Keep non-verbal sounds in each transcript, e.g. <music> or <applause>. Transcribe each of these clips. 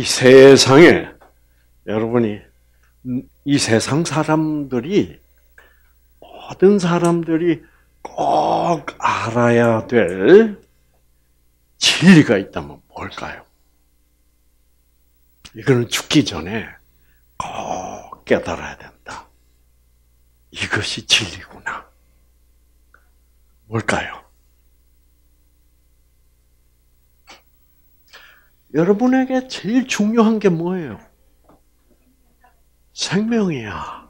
이 세상에 여러분이 이 세상 사람들이 모든 사람들이 꼭 알아야 될 진리가 있다면 뭘까요? 이거는 죽기 전에 꼭 깨달아야 된다. 이것이 진리구나. 뭘까요? 여러분에게 제일 중요한 게 뭐예요? 생명이야.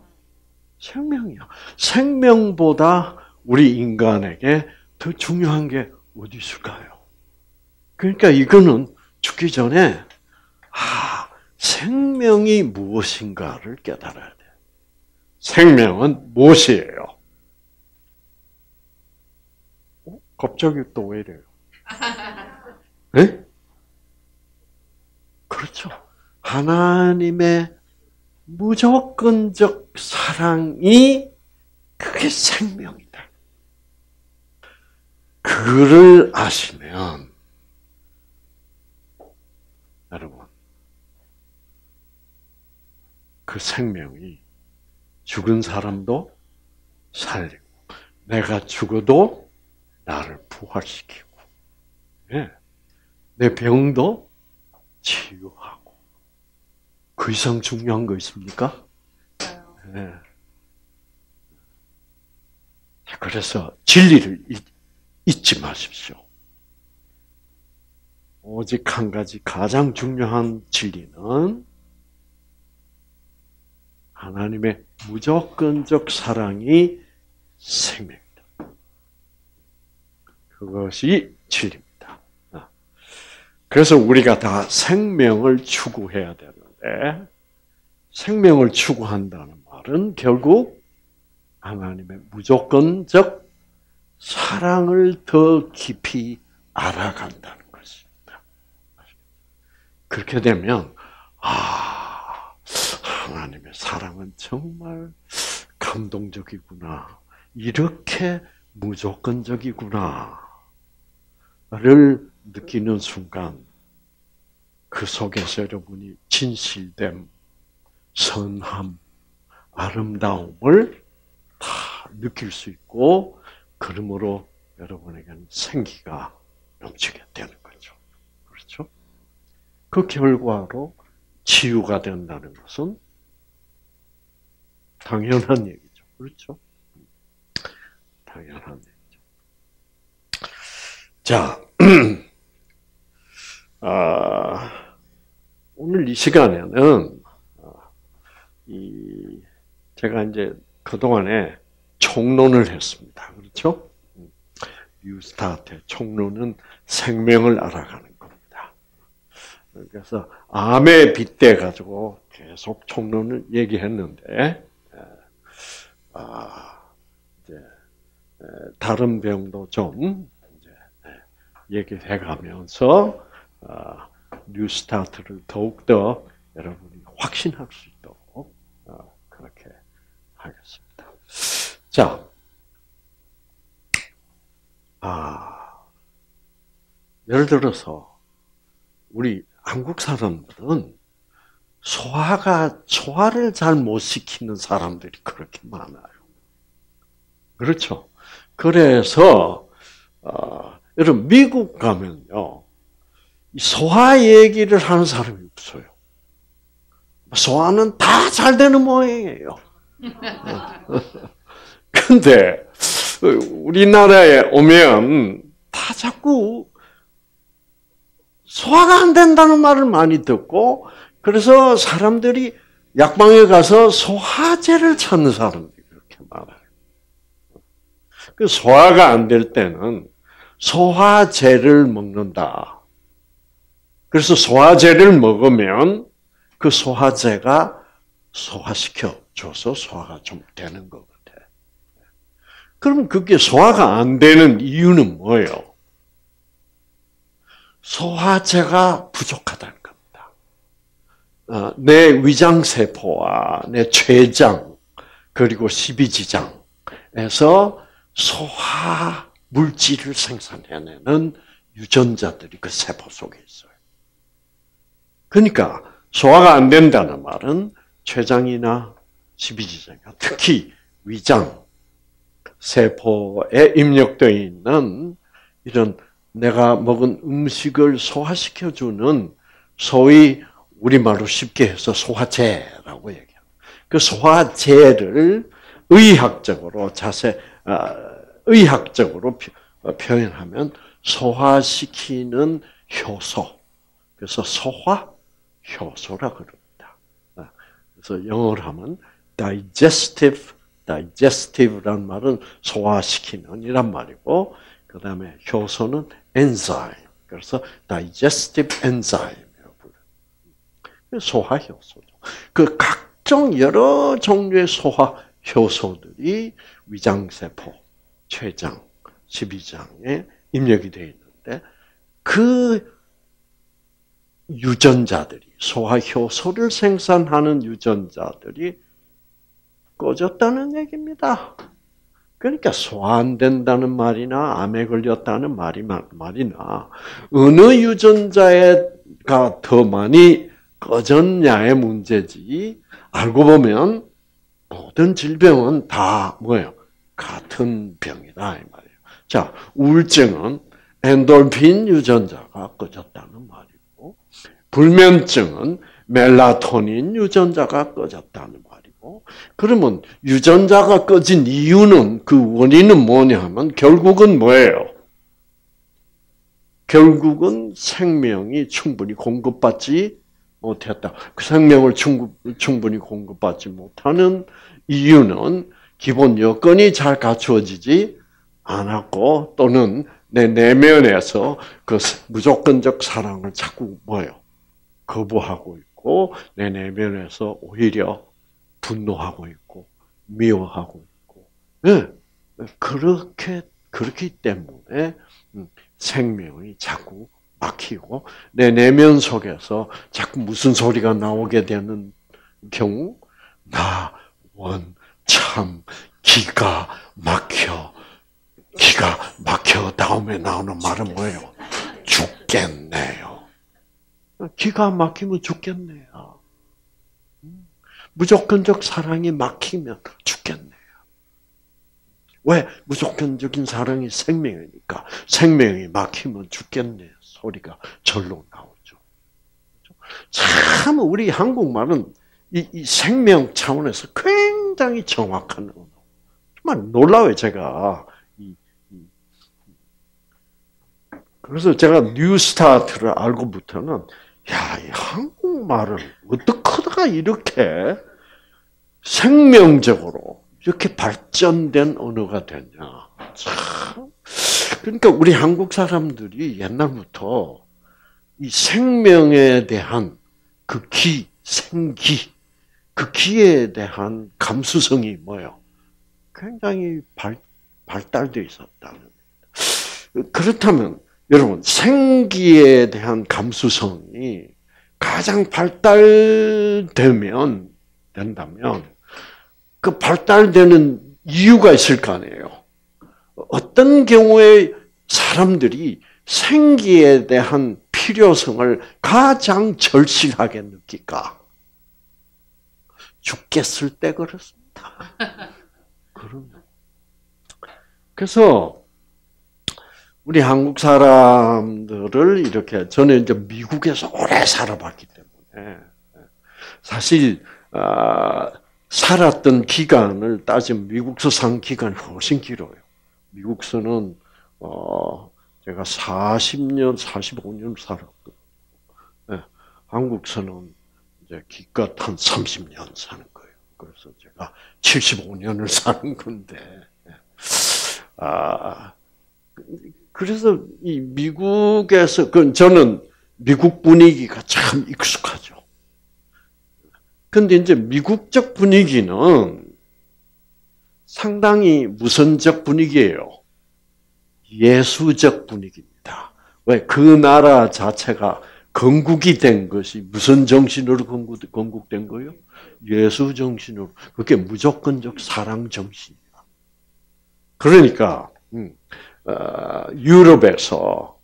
생명이야. 생명보다 우리 인간에게 더 중요한 게 어디 있을까요? 그러니까 이거는 죽기 전에 아, 생명이 무엇인가를 깨달아야 돼. 생명은 무엇이에요? 어? 갑자기 또 왜 이래요? 네? <laughs> 그렇죠. 하나님의 무조건적 사랑이 그게 생명이다. 그를 아시면 여러분 그 생명이 죽은 사람도 살리고 내가 죽어도 나를 부활시키고 네. 내 병도 치유하고 그 이상 중요한 거 있습니까? 네. 그래서 진리를 잊 지 마십시오. 오직 한 가지 가장 중요한 진리는 하나님의 무조건적 사랑이 생명이다. 그것이 진리입니다. 그래서 우리가 다 생명을 추구해야 되는데 생명을 추구한다는 말은 결국 하나님의 무조건적 사랑을 더 깊이 알아간다는 것입니다. 그렇게 되면 아 하나님의 사랑은 정말 감동적이구나. 이렇게 무조건적이구나를 느끼는 순간 그 속에서 여러분이 진실됨, 선함, 아름다움을 다 느낄 수 있고 그러므로 여러분에게는 생기가 넘치게 되는 거죠. 그렇죠? 그 결과로 치유가 된다는 것은 당연한 얘기죠. 그렇죠? 당연한 얘기죠. 자, <clears throat> 아, 오늘 이 시간에는 아, 이 제가 이제 그 동안에 총론을 했습니다. 그렇죠? 뉴스타트의 총론은 생명을 알아가는 겁니다. 그래서 암에 빗대 가지고 계속 총론을 얘기했는데 아, 이제 다른 병도 좀 얘기해 가면서 아, 뉴스타트를 더욱 더 여러분이 확신할 수 있도록 어, 그렇게 하겠습니다. 자, 아, 예를 들어서 우리 한국 사람들은 소화가 소화를 잘 못 시키는 사람들이 그렇게 많아요. 그렇죠. 그래서 어, 여러분 미국 가면요 소화 얘기를 하는 사람이 없어요. 소화는 다 잘 되는 모양이에요. <laughs> 근데 우리나라에 오면 다 자꾸 소화가 안 된다는 말을 많이 듣고 그래서 사람들이 약방에 가서 소화제를 찾는 사람들이 그렇게 많아요. 그 소화가 안 될 때는 소화제를 먹는다. 그래서 소화제를 먹으면 그 소화제가 소화시켜 줘서 소화가 좀 되는 것 같아. 그럼 그게 소화가 안 되는 이유는 뭐예요? 소화제가 부족하다는 겁니다. 어, 내 위장 세포와 내 췌장 그리고 십이지장에서 소화 물질을 생산해내는 유전자들이 그 세포 속에 있어요. 그러니까 소화가 안 된다는 말은 췌장이나 십이지장, 특히 위장 세포에 입력되어 있는 이런 내가 먹은 음식을 소화시켜주는 소위 우리말로 쉽게 해서 소화제라고 얘기해요. 그 소화제를 의학적으로 자세, 아, 의학적으로 어, 표현하면 소화시키는 효소. 그래서 소화 효소라 그럽니다. 아, 그래서 영어로 하면 digestive, digestive란 말은 소화시키는 이란 말이고, 그 다음에 효소는 enzyme. 그래서 digestive enzyme라고 불러요. 소화 효소죠. 그 각종 여러 종류의 소화 효소들이 위장세포, 췌장, 십이장에 입력이 되어 있는데 그 유전자들이 소화 효소를 생산하는 유전자들이 꺼졌다는 얘기입니다. 그러니까 소화 안 된다는 말이나 암에 걸렸다는 말이 말이나 어느 유전자가 더 많이 꺼졌냐의 문제지 알고 보면 모든 질병은 다 뭐예요? 같은 병이다 이 말이에요. 자 우울증은 엔돌핀 유전자가 꺼졌다는 불면증은 멜라토닌 유전자가 꺼졌다는 말이고 그러면 유전자가 꺼진 이유는 그 원인은 뭐냐 하면 결국은 뭐예요? 결국은 생명이 충분히 공급받지 못했다. 그 생명을 충분히 공급받지 못하는 이유는 기본 여건이 잘 갖추어지지 않았고 또는 내 내면에서 그 무조건적 사랑을 자꾸 뭐요 거부하고 있고 내 내면에서 오히려 분노하고 있고 미워하고 있고 네. 그렇게 그렇기 때문에 음, 생명이 자꾸 막히고 내 내면 속에서 자꾸 무슨 소리가 나오게 되는 경우 나 원 참 기가 막혀 기가 막혀 다음에 나오는 말은 뭐예요? 죽겠네요. 기가 막히면 죽겠네요. 무조건적 사랑이 막히면 죽겠네요. 왜? 무조건적인 사랑이 생명이니까 생명이 막히면 죽겠네 소리가 절로 나오죠. 참 우리 한국말은 이, 이 생명 차원에서 굉장히 정확한 언어. 정말 놀라워요 제가 그래서 제가 뉴스타트를 알고부터는 야, 이 한국말은 어떻게다가 이렇게 생명적으로 이렇게 발전된 언어가 됐냐. 참. 그러니까 우리 한국 사람들이 옛날부터 이 생명에 대한 그 기, 생기, 그 기에 대한 감수성이 뭐요? 굉장히 발, 발달되어 있었다는. 그렇다면 여러분 생기에 대한 감수성이 가장 발달되면 된다면 그 발달되는 이유가 있을 거 아니에요. 어떤 경우에 사람들이 생기에 대한 필요성을 가장 절실하게 느낄까? 죽겠을 때 그렇습니다. <laughs> 그럼 그래서 우리 한국 사람들을 이렇게 저는 이제 미국에서 오래 살아봤기 때문에 사실 아, 살았던 기간을 따지면 미국서 산 기간이 훨씬 길어요. 미국서는 어, 제가 40년, 45년 살았고, 네, 한국서는 이제 기껏 한 30년 사는 거예요. 그래서 제가 75년을 사는 건데, 아, 그래서 이 미국에서 그 저는 미국 분위기가 참 익숙하죠. 근데 이제 미국적 분위기는 상당히 무선적 분위기예요. 예수적 분위기입니다. 왜? 그 나라 자체가 건국이 된 것이 무슨 정신으로 건국, 건국된 거예요? 예수 정신으로. 그게 무조건적 사랑 정신이야. 그러니까, 음, 어, 유럽에서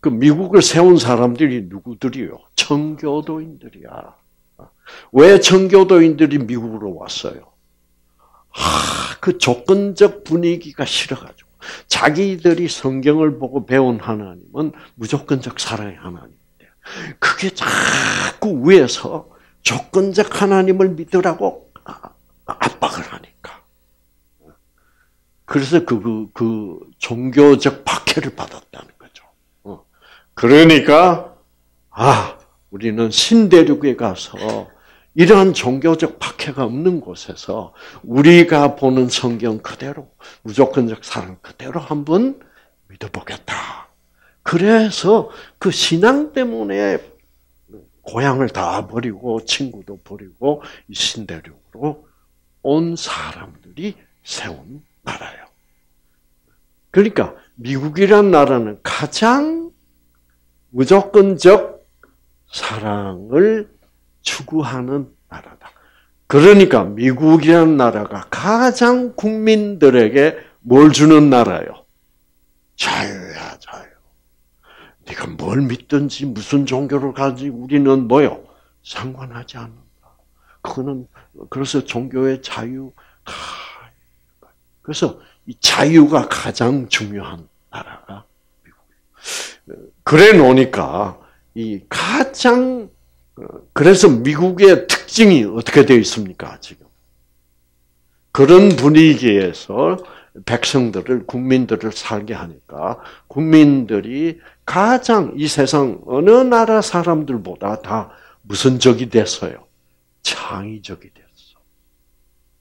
그 미국을 세운 사람들이 누구들이요? 청교도인들이야. 왜 청교도인들이 미국으로 왔어요? 아, 그 조건적 분위기가 싫어가지고 자기들이 성경을 보고 배운 하나님은 무조건적 사랑의 하나님인데 그게 자꾸 위에서 조건적 하나님을 믿으라고 압박을 하니까. 그래서 그, 그, 그 종교적 박해를 받았다는 거죠. 어. 그러니까, 아, 우리는 신대륙에 가서 이러한 종교적 박해가 없는 곳에서 우리가 보는 성경 그대로, 무조건적 사랑 그대로 한번 믿어보겠다. 그래서 그 신앙 때문에 고향을 다 버리고 친구도 버리고 신대륙으로 온 사람들이 세운 나라예요. 그러니까 미국이란 나라는 가장 무조건적 사랑을 추구하는 나라다. 그러니까 미국이란 나라가 가장 국민들에게 뭘 주는 나라요? 자유야, 자유. 네가 뭘 믿든지 무슨 종교를 가지고 우리는 뭐요? 상관하지 않는다. 그거는 그래서 종교의 자유. 그래서 이 자유가 가장 중요한 나라가 미국이에요. 그래 놓으니까 이 가장 그래서 미국의 특징이 어떻게 되어 있습니까 지금? 그런 분위기에서 백성들을 국민들을 살게 하니까 국민들이 가장 이 세상 어느 나라 사람들보다 다 무슨 적이 됐어요? 창의적이 됐어.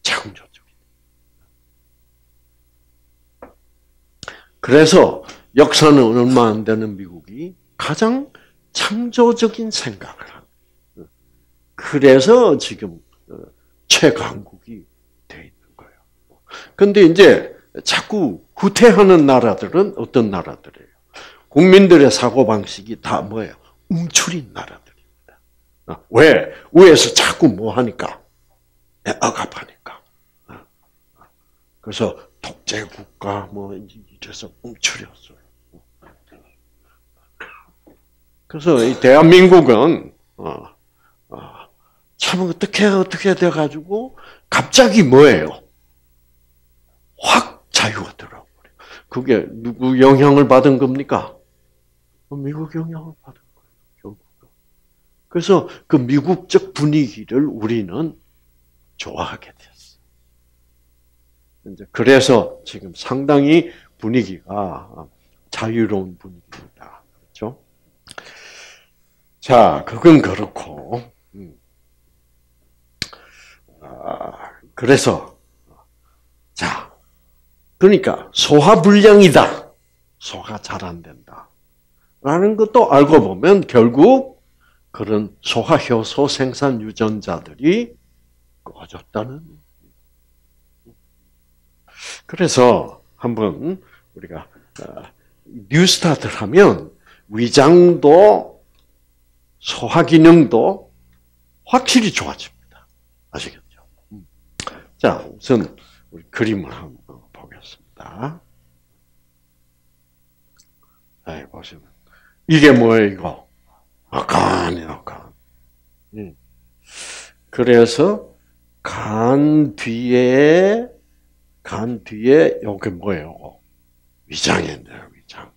창조적이. 그래서 역사는 얼마 안 되는 미국이 가장 창조적인 생각을 합니다. 그래서 지금 어, 최강국이 돼 있는 거예요. 근데 이제 자꾸 후퇴하는 나라들은 어떤 나라들이에요? 국민들의 사고방식이 다 뭐예요? 움츠린 나라들입니다. 어, 왜? 위에서 자꾸 뭐 하니까? 억압하니까. 어, 그래서 독재국가 뭐 이래서 움츠렸어요. 그래서 이 대한민국은 참 어떻게 어떻게 돼가지고 갑자기 뭐예요? 확 자유가 들어버려. 그게 누구 영향을 받은 겁니까? 미국 영향을 받은 거예요. 결국은. 그래서 그 미국적 분위기를 우리는 좋아하게 됐어. 이제 그래서 지금 상당히 분위기가 자유로운 분위기입니다. 그렇죠? 자, 그건 그렇고. 아, 그래서 자 그러니까 소화불량이다. 소화 잘 안 된다. 라는 것도 알고 보면 결국 그런 소화효소 생산 유전자들이 꺼졌다는. 그래서 한번 우리가 어, 뉴스타트를 하면 위장도 소화 기능도 확실히 좋아집니다. 아시겠죠? 자, 우선 우리 그림을 한번 보겠습니다. 자, 보시면 이게 뭐예요, 이거? 아, 간이요, 간. 음. 그래서 간 뒤에 간 뒤에 요게 뭐예요? 위장인데요, 위장.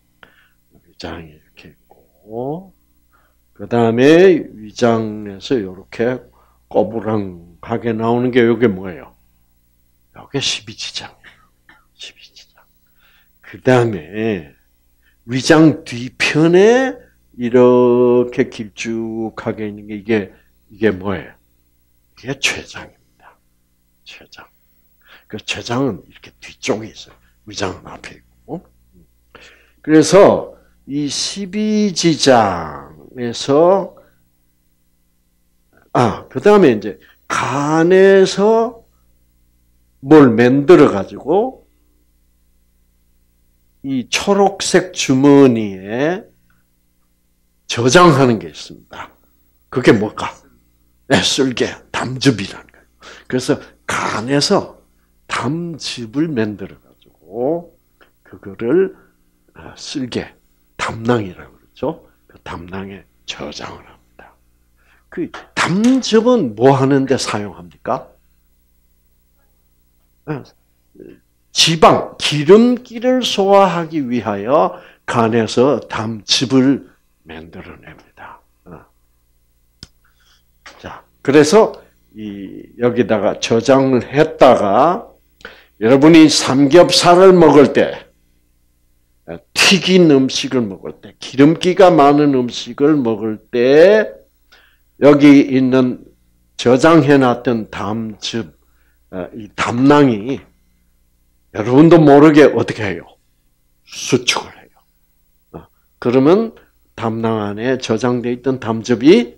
위장이 이렇게 있고 그 다음에 위장에서 이렇게 꼬부랑하게 나오는 게 이게 뭐예요? 이게 12지장. 12지장. 그 다음에 위장 뒤편에 이렇게 길쭉하게 있는 게 이게, 이게 뭐예요? 이게 췌장입니다. 췌장. 그 췌장은 이렇게 뒤쪽에 있어요. 위장은 앞에. 그래서 이 12지장에서 아, 그 다음에 이제 간에서 뭘 만들어 가지고 이 초록색 주머니에 저장하는 게 있습니다. 그게 뭘까? 네, 쓸개, 담즙이라는 거예요. 그래서 간에서 담즙을 만들어 가지고 그거를 아, 쓸개, 담낭이라고 그러죠. 그 담낭에 저장을 합니다. 그 담즙은 뭐 하는데 사용합니까? 아, 지방, 기름기를 소화하기 위하여 간에서 담즙을 만들어냅니다. 어. 자, 그래서 이 여기다가 저장을 했다가 여러분이 삼겹살을 먹을 때 튀긴 음식을 먹을 때 기름기가 많은 음식을 먹을 때 여기 있는 저장해 놨던 담즙 어, 이 담낭이 여러분도 모르게 어떻게 해요? 수축을 해요. 어, 그러면 담낭 안에 저장돼 있던 담즙이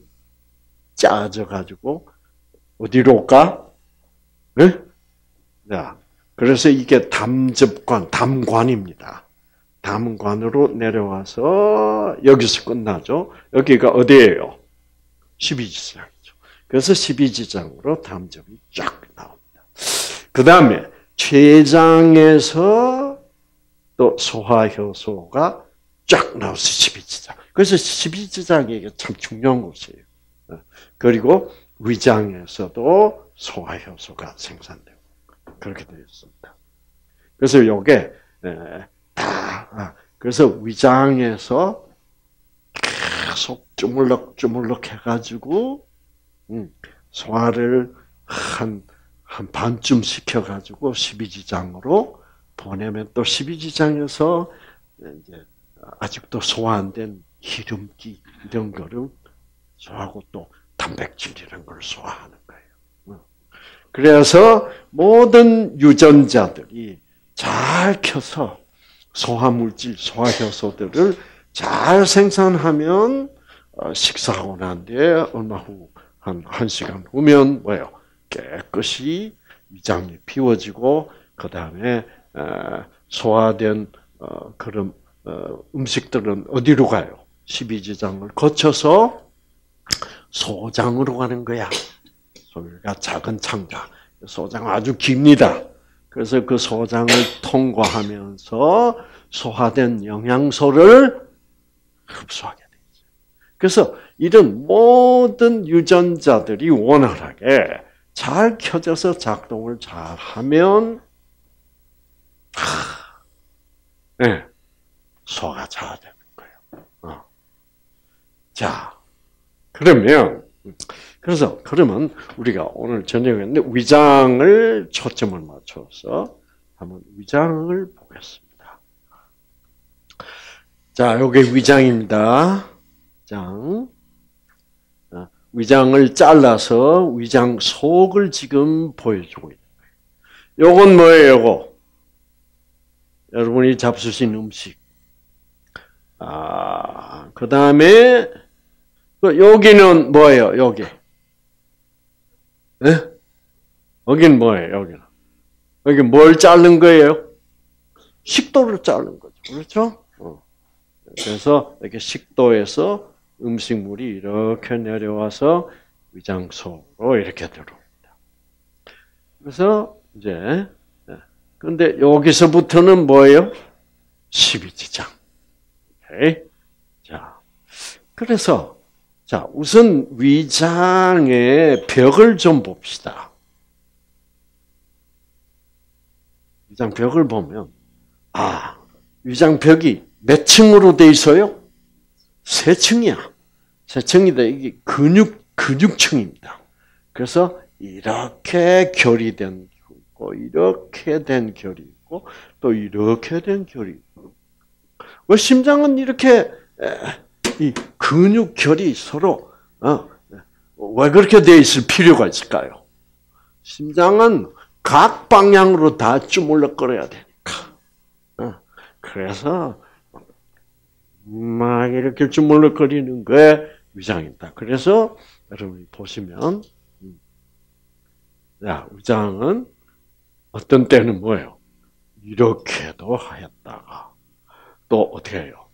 짜져 가지고 어디로 가? 네? 자, 그래서 이게 담즙관, 담관입니다. 담관으로 내려와서 여기서 끝나죠. 여기가 어디예요? 12지장이죠. 그래서 12지장으로 담즙이 쫙 나옵니다. 그 다음에 췌장에서 또 소화효소가 쫙 나와서 12지장. 그래서 12지장이 이게 참 중요한 곳이에요. 그리고 위장에서도 소화효소가 생산되고 그렇게 되어 있습니다. 그래서 이게 그래서 위장에서 계속 주물럭주물럭 해가지고 음, 소화를 한, 한 반쯤 시켜가지고 12지장으로 보내면 또 12지장에서 이제 아직도 소화 안 된 기름기 이런 거를 소화하고 또 단백질 이런 걸 소화하는 거예요. 어. 그래서 모든 유전자들이 잘 켜서 소화물질, 소화효소들을 잘 생산하면 어, 식사하고 난 뒤에 얼마 후, 한, 한 시간 후면 뭐예요? 깨끗이 위장이 비워지고, 그 다음에 어, 소화된 그런 음식들은 어디로 가요? 12지장을 거쳐서 소장으로 가는 거야. 소리가 작은 창자. 소장 아주 깁니다. 그래서 그 소장을 통과하면서 소화된 영양소를 흡수하게 되죠. 그래서 이런 모든 유전자들이 원활하게 잘 켜져서 작동을 잘 하면, 네, 소화가 잘 되는 거예요. 어. 자, 그러면 그래서 그러면 우리가 오늘 저녁에 위장을 초점을 맞춰서 한번 위장을 보겠습니다. 자, 요게 위장입니다. 장. 어, 위장을 잘라서 위장 속을 지금 보여주고 있는 거예요. 요건 뭐예요, 요거? 여러분이 잡수신 음식. 아, 그 다음에 그 여기는 뭐예요? 여기. 네? 여기는 뭐예요? 여기는. 여기 뭘 자른 거예요? 식도를 자른 거죠. 그렇죠? 어. 그래서 이렇게 식도에서 음식물이 이렇게 내려와서 위장 속으로 이렇게 들어옵니다. 그래서 이제 근데 여기서부터는 뭐예요? 12지장. 오케이. 자, 그래서 자, 우선 위장의 벽을 좀 봅시다. 위장 벽을 보면, 아, 위장 벽이 몇 층으로 돼 있어요? 세 층이야. 세 층이다. 이게 근육, 근육층입니다. 그래서 이렇게 결이 된 있고, 이렇게 된 결이 있고, 또 이렇게 된 결이 있고. 왜 심장은 이렇게 이 근육결이 서로 어, 왜 그렇게 돼 있을 필요가 있을까요? 심장은 각 방향으로 다 주물럭거려야 되니까. 어, 그래서 막 이렇게 주물럭거리는 게 위장이다. 그래서 여러분이 보시면 야, 위장은 어떤 때는 뭐예요? 이렇게도 하였다가 또 어떻게 해요?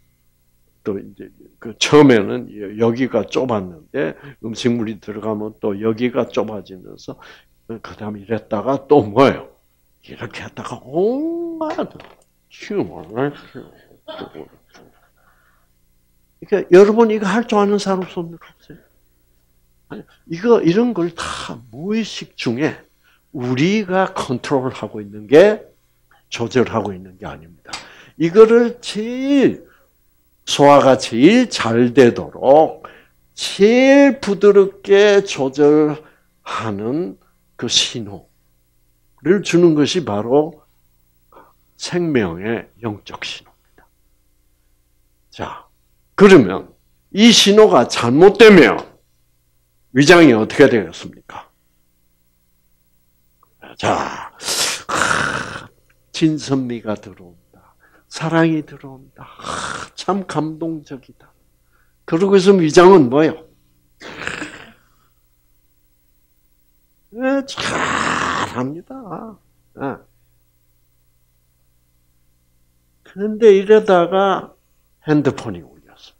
또 이제 그 처음에는 여기가 좁았는데 음식물이 들어가면 또 여기가 좁아지면서 그 다음에 이랬다가 또 뭐예요? 이렇게 했다가 온갖 흉을 그러니까 여러분 이거 할 줄 아는 사람 손 들어보세요. 이거 이런 걸 다 무의식 중에 우리가 컨트롤하고 있는 게 조절하고 있는 게 아닙니다. 이거를 제일 소화가 제일 잘 되도록 제일 부드럽게 조절하는 그 신호를 주는 것이 바로 생명의 영적 신호입니다. 자, 그러면 이 신호가 잘못되면 위장이 어떻게 되겠습니까? 자, 진선미가 들어온다. 사랑이 들어온다. 참 감동적이다. 그러고 있으면 위장은 뭐요? 네, 잘합니다. 네. 그런데 이러다가 핸드폰이 울렸어.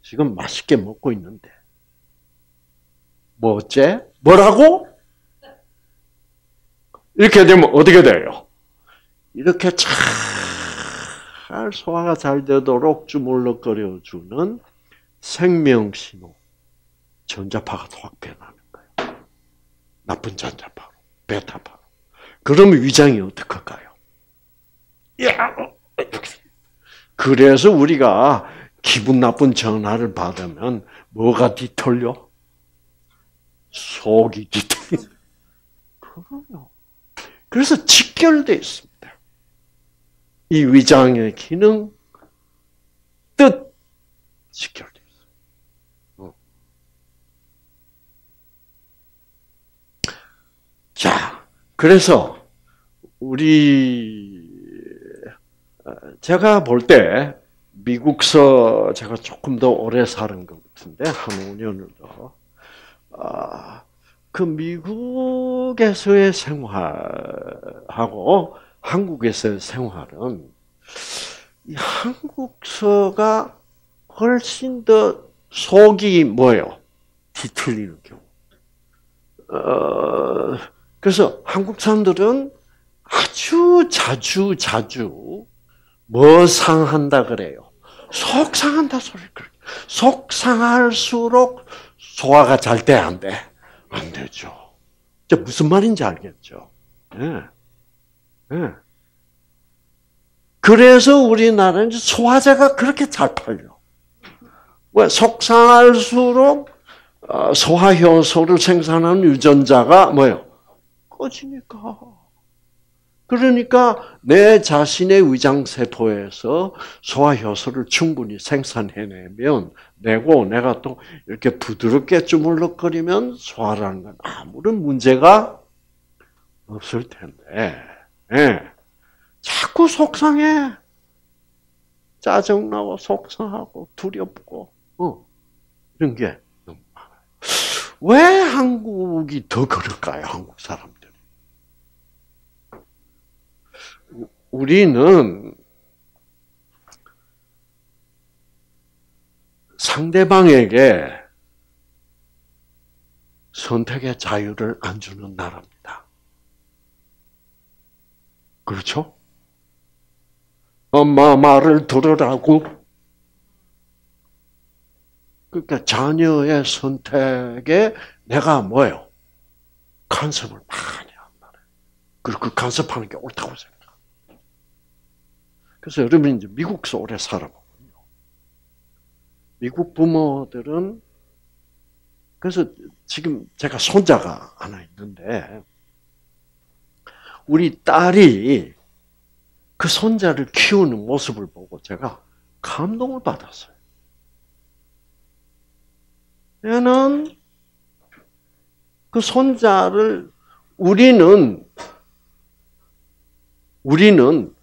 지금 맛있게 먹고 있는데. 뭐 어째? 뭐라고? 이렇게 되면 어떻게 돼요? 이렇게 잘 소화가 잘 되도록 주물럭거려 주는 생명 신호, 전자파가 확 변하는 거예요. 나쁜 전자파로, 베타파로. 그러면 위장이 어떡할까요? 야! 그래서 우리가 기분 나쁜 전화를 받으면 뭐가 뒤틀려? 속이 뒤틀려. 그럼요. 그래서 직결되어 있습니다. 이 위장의 기능, 뜻, 직결되어 있어요. 어. 자, 그래서, 우리, 어, 제가 볼 때, 미국서 제가 조금 더 오래 사는 것 같은데, 한 5년을 더. 아, 그 미국에서의 생활하고 한국에서의 생활은 이 한국서가 훨씬 더 속이 뭐예요? 뒤틀리는 경우. 어, 그래서 한국 사람들은 아주 자주 자주 뭐 상한다 그래요? 속 상한다 소리 그래. 속 상할수록 소화가 잘 돼, 안 돼? 안 되죠. 무슨 말인지 알겠죠? 네. 네. 그래서 우리나라는 소화제가 그렇게 잘 팔려. 왜? 속상할수록 어, 소화효소를 생산하는 유전자가 뭐요? 꺼지니까. 그러니까 내 자신의 위장세포에서 소화효소를 충분히 생산해내면 내고 내가 또 이렇게 부드럽게 주물럭거리면 소화라는 건 아무런 문제가 없을 텐데. 네. 자꾸 속상해. 짜증나고 속상하고 두렵고 어, 이런 게 너무 많아요. 왜 한국이 더 그럴까요? 한국 사람 우리는 상대방에게 선택의 자유를 안 주는 나라입니다. 그렇죠? 엄마 말을 들으라고. 그러니까 자녀의 선택에 내가 뭐요? 간섭을 많이 한다. 그리고 그 간섭하는 게 옳다고 생각해. 그래서 여러분이 이제 미국서 오래 살아보면요. 미국 부모들은 그래서 지금 제가 손자가 하나 있는데 우리 딸이 그 손자를 키우는 모습을 보고 제가 감동을 받았어요. 얘는 그 손자를 우리는 우리는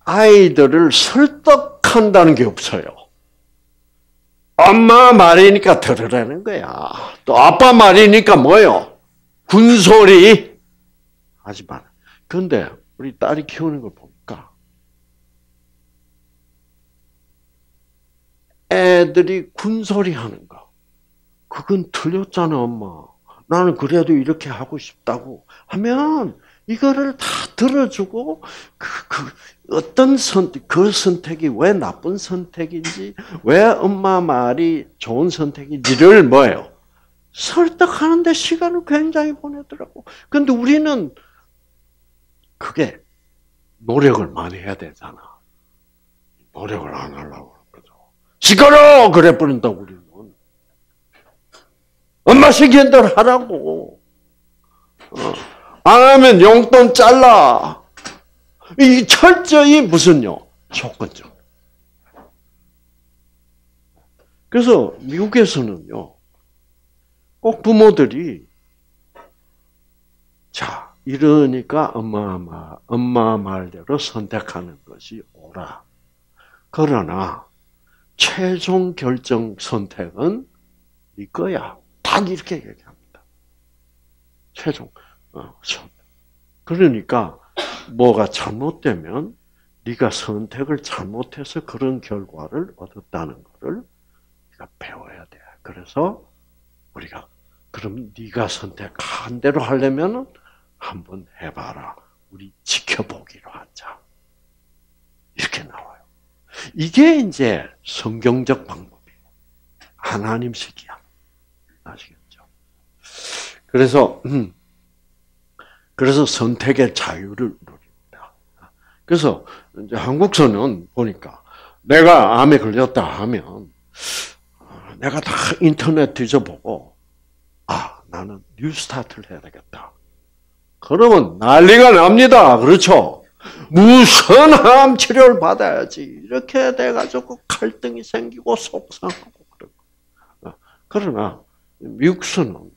아이들을 설득한다는 게 없어요. 엄마 말이니까 들으라는 거야. 또 아빠 말이니까 뭐요? 군소리 하지 마. 그 런데 우리 딸이 키우는 걸 보니까 애들이 군소리 하는 거. 그건 틀렸잖아, 엄마. 나는 그래도 이렇게 하고 싶다고 하면 이거를 다 들어주고 그, 그 어떤 선택, 그 선택이 왜 나쁜 선택인지, 왜 엄마 말이 좋은 선택인지를 뭐예요? 설득하는데 시간을 굉장히 보내더라고. 근데 우리는 그게 노력을 많이 해야 되잖아. 노력을 안 하려고 그러거든. 시끄러! 그래 버린다, 우리는. 엄마 시키는 대로 하라고. 어. 안 하면 용돈 잘라. 이 철저히 무슨요? 조건적. 그래서 미국에서는요, 꼭 부모들이 자 이러니까 엄마 말 엄마 말대로 선택하는 것이 옳아. 그러나 최종 결정 선택은 네 거야. 딱 이렇게 얘기합니다. 최종 어, 그러니까 뭐가 잘못되면 네가 선택을 잘못해서 그런 결과를 얻었다는 것을 네가 배워야 돼. 그래서 우리가 그럼 네가 선택한 대로 하려면 한번 해봐라. 우리 지켜보기로 하자. 이렇게 나와요. 이게 이제 성경적 방법이에요. 하나님식이야. 아시겠죠? 그래서 음, 그래서 선택의 자유를 누립니다. 그래서 이제 한국서는 보니까 내가 암에 걸렸다 하면 내가 다 인터넷 뒤져보고 아 나는 뉴스타트를 해야 되겠다. 그러면 난리가 납니다. 그렇죠? 무슨 암 치료를 받아야지 이렇게 돼가지고 갈등이 생기고 속상하고 그러고 그러나 미국서는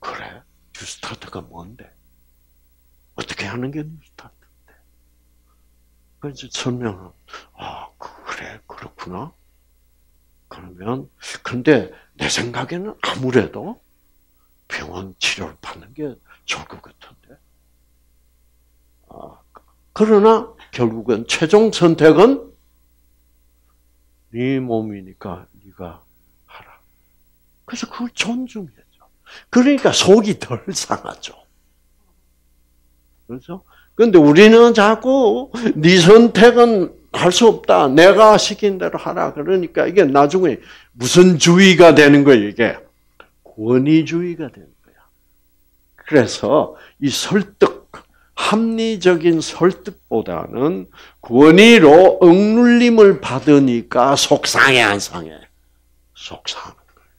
그래 뉴스타트가 뭔데? 어떻게 하는 게 뉴스타트인데? 그래서 설명은 아 그래 그렇구나. 그러면 근데 내 생각에는 아무래도 병원 치료를 받는 게 좋을 것 같은데. 아, 그러나 결국은 최종 선택은 네 몸이니까 네가 하라. 그래서 그걸 존중해줘. 그러니까 속이 덜 상하죠. 그렇죠? 근데 우리는 자꾸 네 선택은 할 수 없다. 내가 시킨 대로 하라. 그러니까 이게 나중에 무슨 주의가 되는 거예요, 이게? 권위주의가 되는 거야. 그래서 이 설득, 합리적인 설득보다는 권위로 억눌림을 받으니까 속상해, 안 상해? 속상한 거예요.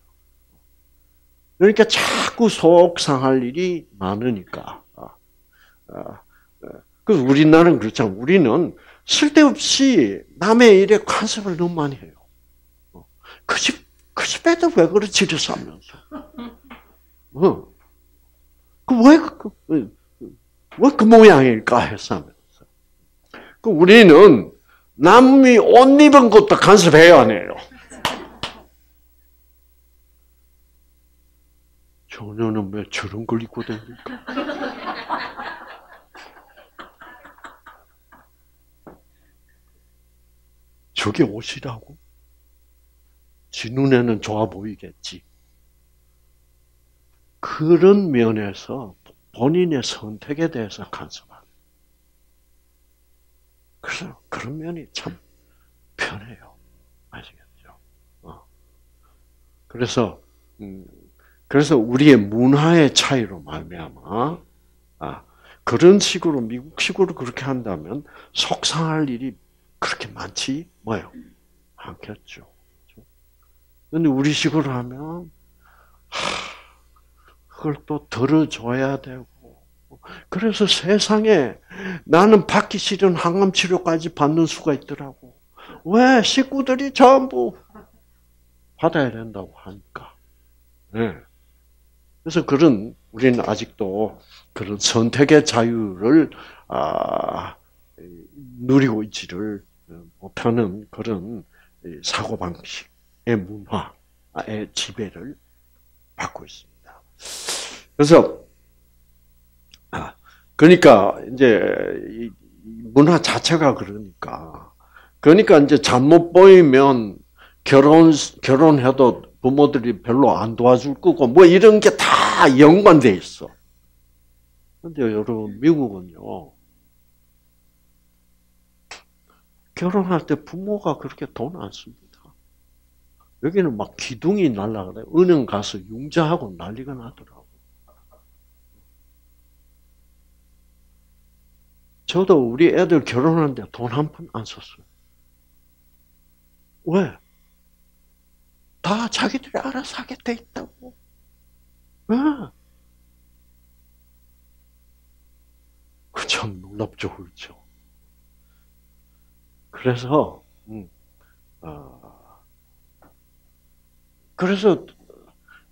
그러니까 자꾸 속상할 일이 많으니까. 아, 아, 그 우리나라는 그렇잖아. 우리는 쓸데없이 남의 일에 간섭을 너무 많이 해요. 어. 그 집, 그 집에도 왜 그렇지, 이래서 하면서. 어. 그 왜, 그, 그, 왜그 모양일까 해서. 그 우리는 남이 옷 입은 것도 간섭해요, 안 해요? 저녀는 왜 저런 걸 입고 다닙니까? 저게 옷이라고? 지 눈에는 좋아 보이겠지. 그런 면에서 본인의 선택에 대해서 간섭하는. 그래서 그런 면이 참 편해요. 아시겠죠? 어. 그래서 음, 그래서 우리의 문화의 차이로 말미암아 아, 그런 식으로 미국식으로 그렇게 한다면 속상할 일이 그렇게 많지 뭐요? 않겠죠. 그런데 우리식으로 하면 하, 그걸 또 들어줘야 되고 그래서 세상에 나는 받기 싫은 항암 치료까지 받는 수가 있더라고. 왜 식구들이 전부 받아야 된다고 하니까. 네. 그래서 그런 우리는 아직도 그런 선택의 자유를 아, 누리고 있지를 못하는 그런 사고 방식의 문화의 지배를 받고 있습니다. 그래서 아 그러니까 이제 문화 자체가 그러니까 그러니까 이제 잘못 보이면 결혼 결혼해도 부모들이 별로 안 도와줄 거고 뭐 이런 게 다 연관돼 있어. 근데 여러분, 미국은요, 결혼할 때 부모가 그렇게 돈 안 씁니다. 여기는 막 기둥이 날라가래. 은행 가서 융자하고 난리가 나더라고. 저도 우리 애들 결혼하는데 돈 한 푼 안 썼어요. 왜? 다 자기들이 알아서 하게 돼 있다고. 왜? 그참 놀랍죠, 그렇죠? 그래서, 음, 어, 그래서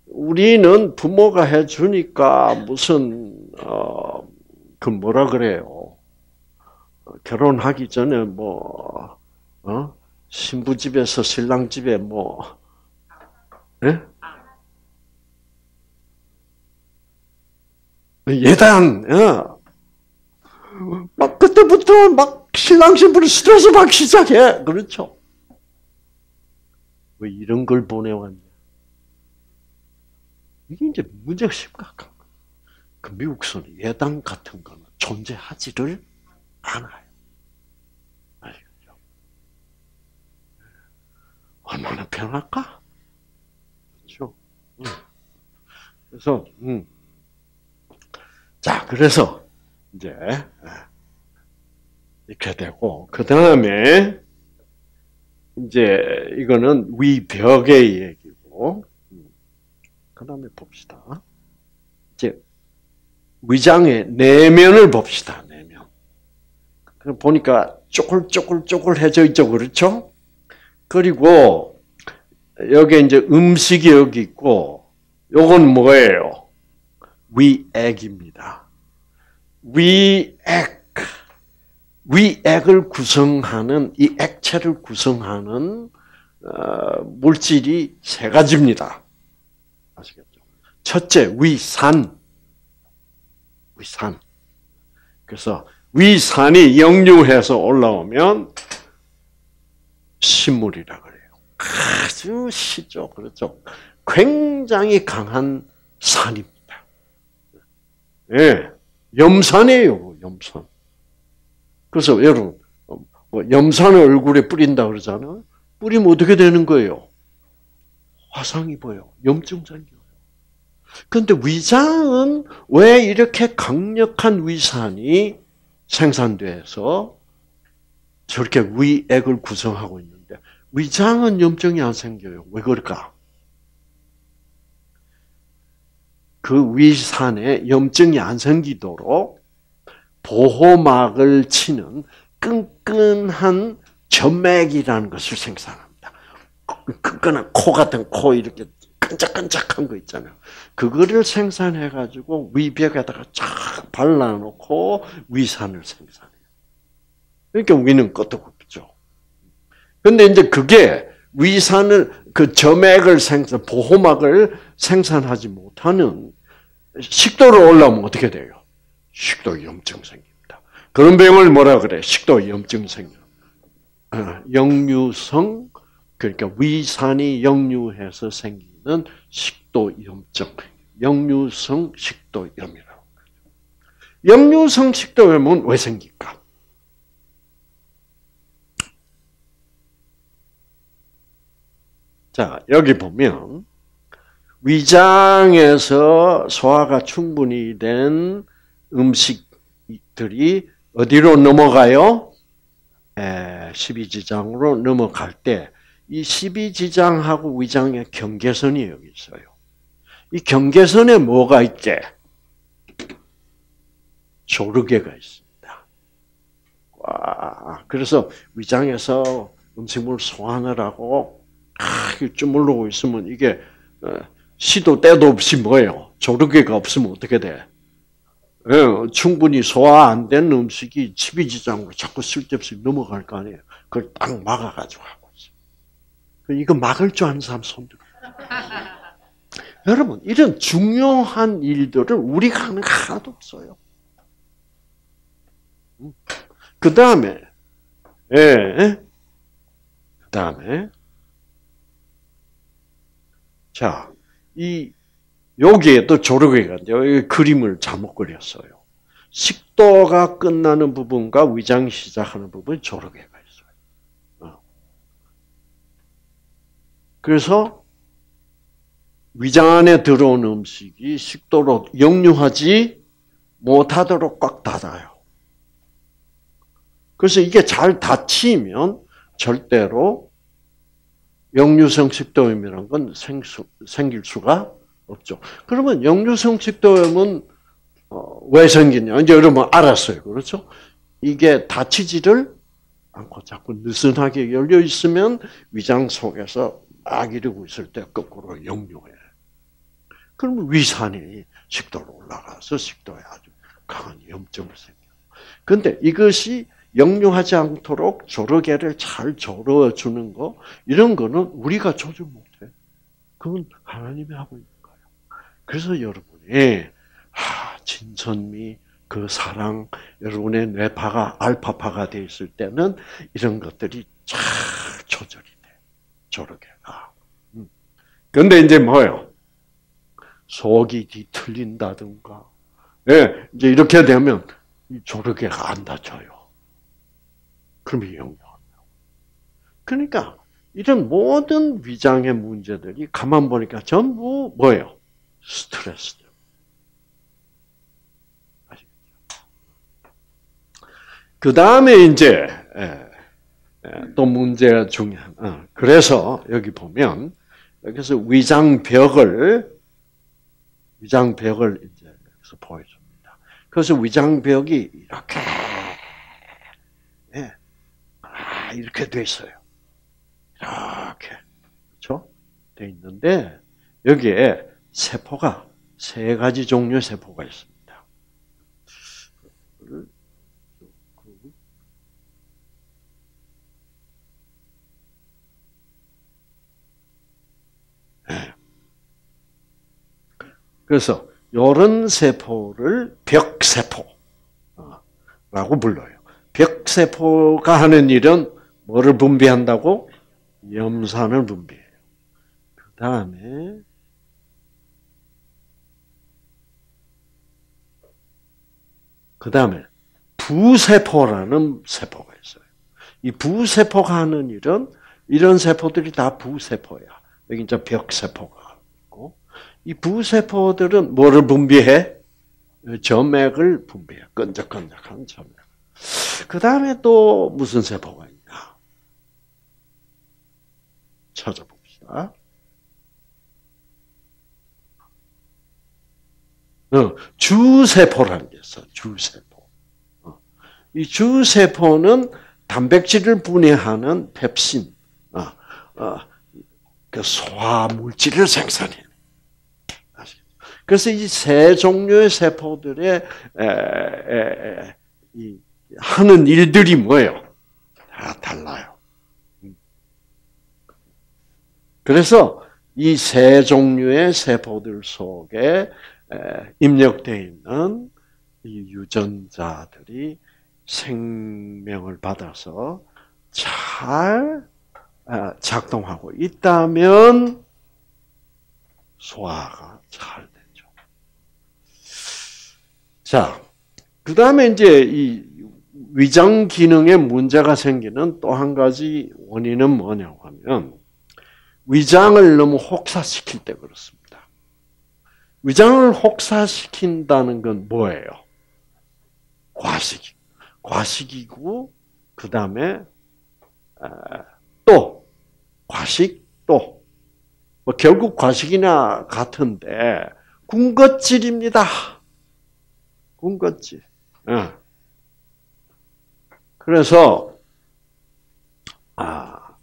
우리는 부모가 해주니까 무슨, 어, 그 뭐라 그래요. 결혼하기 전에 뭐, 어? 신부 집에서 신랑 집에 뭐, 예? 예단, 어. 막 그때부터 막 신랑 신부를 스트레스 받기 시작해. 그렇죠? 왜 이런 걸 보내왔냐? 이게 이제 문제가 심각한 거예요. 그 미국서는 예당 같은 거는 존재하지를 않아요. 아시겠죠? 얼마나 편할까? 그렇죠? 응. 그래서, 음. 자, 그래서, 이제, 이렇게 되고, 그 다음에, 이제, 이거는 위벽의 얘기고, 그 다음에 봅시다. 이제, 위장의 내면을 봅시다, 내면. 보니까 쪼글쪼글쪼글해져 있죠, 그렇죠? 그리고, 여기 이제 음식이 여기 있고, 요건 뭐예요? 위액입니다. 위액. 위액을 구성하는, 이 액체를 구성하는, 어, 물질이 세 가지입니다. 첫째, 위산. 위산. 그래서 위산이 역류해서 올라오면 신물이라 그래요. 아주 시죠. 그렇죠. 굉장히 강한 산입니다. 예. 염산이에요, 염산. 그래서 여러분, 뭐 염산을 얼굴에 뿌린다 그러잖아요. 뿌리면 어떻게 되는 거예요? 화상 입어요. 염증 생겨 요. 그런데 위장은 왜 이렇게 강력한 위산이 생산돼서 저렇게 위액을 구성하고 있는데 위장은 염증이 안 생겨요. 왜 그럴까? 그 위산에 염증이 안 생기도록 보호막을 치는 끈끈한 점맥이라는 것을 생산합니다. 끈끈한 코 같은 코 이렇게 끈적끈적한 거 있잖아요. 그거를 생산해 가지고 위벽에다가 쫙 발라놓고 위산을 생산해요. 그러니까 위는 끄도 없죠. 근데 이제 그게 위산을 그 점액을 생산 보호막을 생산하지 못하는 식도로 올라오면 어떻게 돼요? 식도 염증 생깁니다. 그런 병을 뭐라 그래? 식도 염증 생겨. 어, 역류성 그러니까 위산이 역류해서 생기 는 식도 염증, 역류성 식도염이라고. 역류성 식도염은 왜 생길까? 자, 여기 보면 위장에서 소화가 충분히 된 음식들이 어디로 넘어가요? 12지장으로 넘어갈 때 이 12지장하고 위장의 경계선이 여기 있어요. 이 경계선에 뭐가 있게? 조르개가 있습니다. 와, 그래서 위장에서 음식물 소화하느라고 아, 주물르고 있으면 이게 어, 시도 때도 없이 뭐예요? 조르개가 없으면 어떻게 돼? 예, 충분히 소화 안 된 음식이 치비지장으로 자꾸 쓸데없이 넘어갈 거 아니에요. 그걸 딱 막아가지고 하고 이거 막을 줄 아는 사람 손 들어. 여러분, 이런 중요한 일들을 우리가 하는 거 하나도 없어요. 음. 그 다음에, 예, 그 다음에, 자, 이 여기에 또 조르개가 여기 그림을 잘못 그렸어요. 식도가 끝나는 부분과 위장이 시작하는 부분이 조르개가 있어요. 어. 그래서 위장 안에 들어온 음식이 식도로 역류하지 못하도록 꽉 닫아요. 그래서 이게 잘 닫히면 절대로 역류성 식도염이라는 건 생수, 생길 수가 없죠. 그러면 역류성 식도염은 어, 왜 생기냐? 이제 여러분 알았어요. 그렇죠? 이게 다치지를 않고 자꾸 느슨하게 열려 있으면 위장 속에서 막 이러고 있을 때 거꾸로 역류해. 그러면 위산이 식도로 올라가서 식도에 아주 강한 염증을 생겨. 근데 이것이 역류하지 않도록 조르개를 잘 조르주는 거, 이런 거는 우리가 조절 못해. 그건 하나님이 하고 있는 거예요. 그래서 여러분이, 하, 진선미, 그 사랑, 여러분의 뇌파가 알파파가 돼 있을 때는 이런 것들이 잘 조절이 돼. 조르개가. 음. 근데 이제 뭐예요? 속이 뒤틀린다든가. 예, 이제 이렇게 되면 조르개가 안 닫혀요. 그럼 영향합니다. 그러니까 이런 모든 위장의 문제들이 가만 보니까 전부 뭐예요? 스트레스. 그 다음에 이제 또 문제가 중요한. 어, 그래서 여기 보면 여기서 위장 벽을 위장 벽을 이제 여기서 보여줍니다. 그래서 위장 벽이 이렇게 예, 아, 이렇게 돼 있어요. 이렇게 그렇죠? 돼 있는데 여기에 세포가 세 가지 종류의 세포가 있습니다. 예. 그래서 이런 세포를 벽세포라고 불러요. 벽세포가 하는 일은 뭐를 분비한다고? 염산을 분비해요. 그 다음에 그 다음에 부세포라는 세포가 있어요. 이 부세포가 하는 일은 이런 세포들이 다 부세포야. 여기 이제 벽세포가 이 부세포들은 뭐를 분비해? 점액을 분비해. 끈적끈적한 점액. 그 다음에 또 무슨 세포가 있냐? 찾아봅시다. 어, 주세포라는 게 있어. 주세포. 어, 이 주세포는 단백질을 분해하는 펩신, 어, 어, 그 소화 물질을 생산해. 그래서 이 세 종류의 세포들의 에, 하는 일들이 뭐예요? 다 달라요. 그래서 이 세 종류의 세포들 속에 입력되어 있는 이 유전자들이 생명을 받아서 잘 아, 작동하고 있다면 소화가 잘. 자, 그 다음에 이제 이 위장 기능에 문제가 생기는 또 한 가지 원인은 뭐냐고 하면 위장을 너무 혹사시킬 때 그렇습니다. 위장을 혹사시킨다는 건 뭐예요? 과식. 과식이고 그 다음에 또 과식 또 뭐 결국 과식이나 같은데 군것질입니다. 군것질. 어. 그래서 아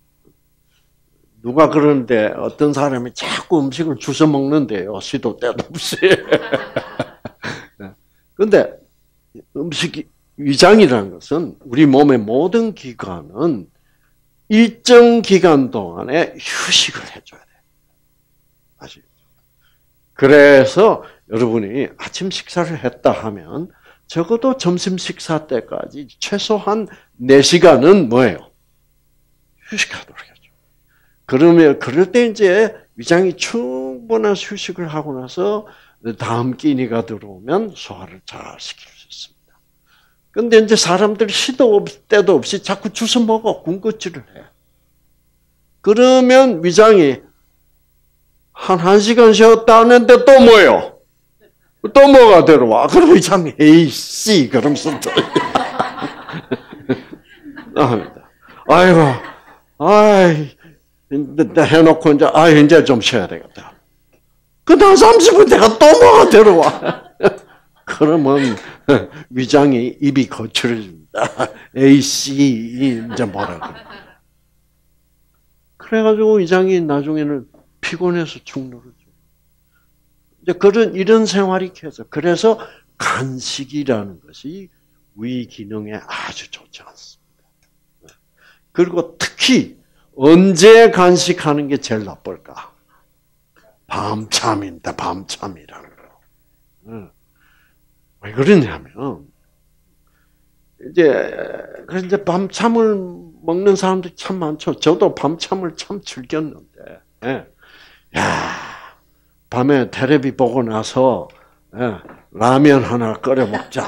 누가 그러는데 어떤 사람이 자꾸 음식을 주워 먹는데요. 시도 때도 없이. <laughs> 그런데 음식 위장이라는 것은 우리 몸의 모든 기관은 일정 기간 동안에 휴식을 해줘야 돼. 아시겠죠? 그래서 여러분이 아침 식사를 했다 하면 적어도 점심 식사 때까지 최소한 4시간은 뭐예요? 휴식하도록 해죠. 그러면, 그럴 때 이제 위장이 충분한 휴식을 하고 나서 다음 끼니가 들어오면 소화를 잘 시킬 수 있습니다. 근데 이제 사람들이 시도 때도 없이 자꾸 주워 먹어. 군것질을 해. 그러면 위장이 한 1시간 쉬었다 하는데 또 뭐요? 또 뭐가 들어와? 그럼 위장이 에이 씨 그러면서 또 아이고 아이 해놓고 이제 아 이제 좀 쉬어야 되겠다. 그 다음 30분 내가 또 뭐가 들어와. <laughs> 그러면 위장이 입이 거칠어집니다. <laughs> AC 이제 뭐라고. 그래가지고 위장이 나중에는 피곤해서 죽노르죠. 이제 그런 이런 생활이 계속 그래서 간식이라는 것이 위 기능에 아주 좋지 않습니다. 그리고 특히 언제 간식하는 게 제일 나쁠까? 밤참입니다. 밤참이라는 거. 왜 그러냐면 이제 그래서 이제 밤참을 먹는 사람들이 참 많죠. 저도 밤참을 참 즐겼는데, 예. 야 밤에 테레비 보고 나서 예, 라면 하나 끓여 먹자.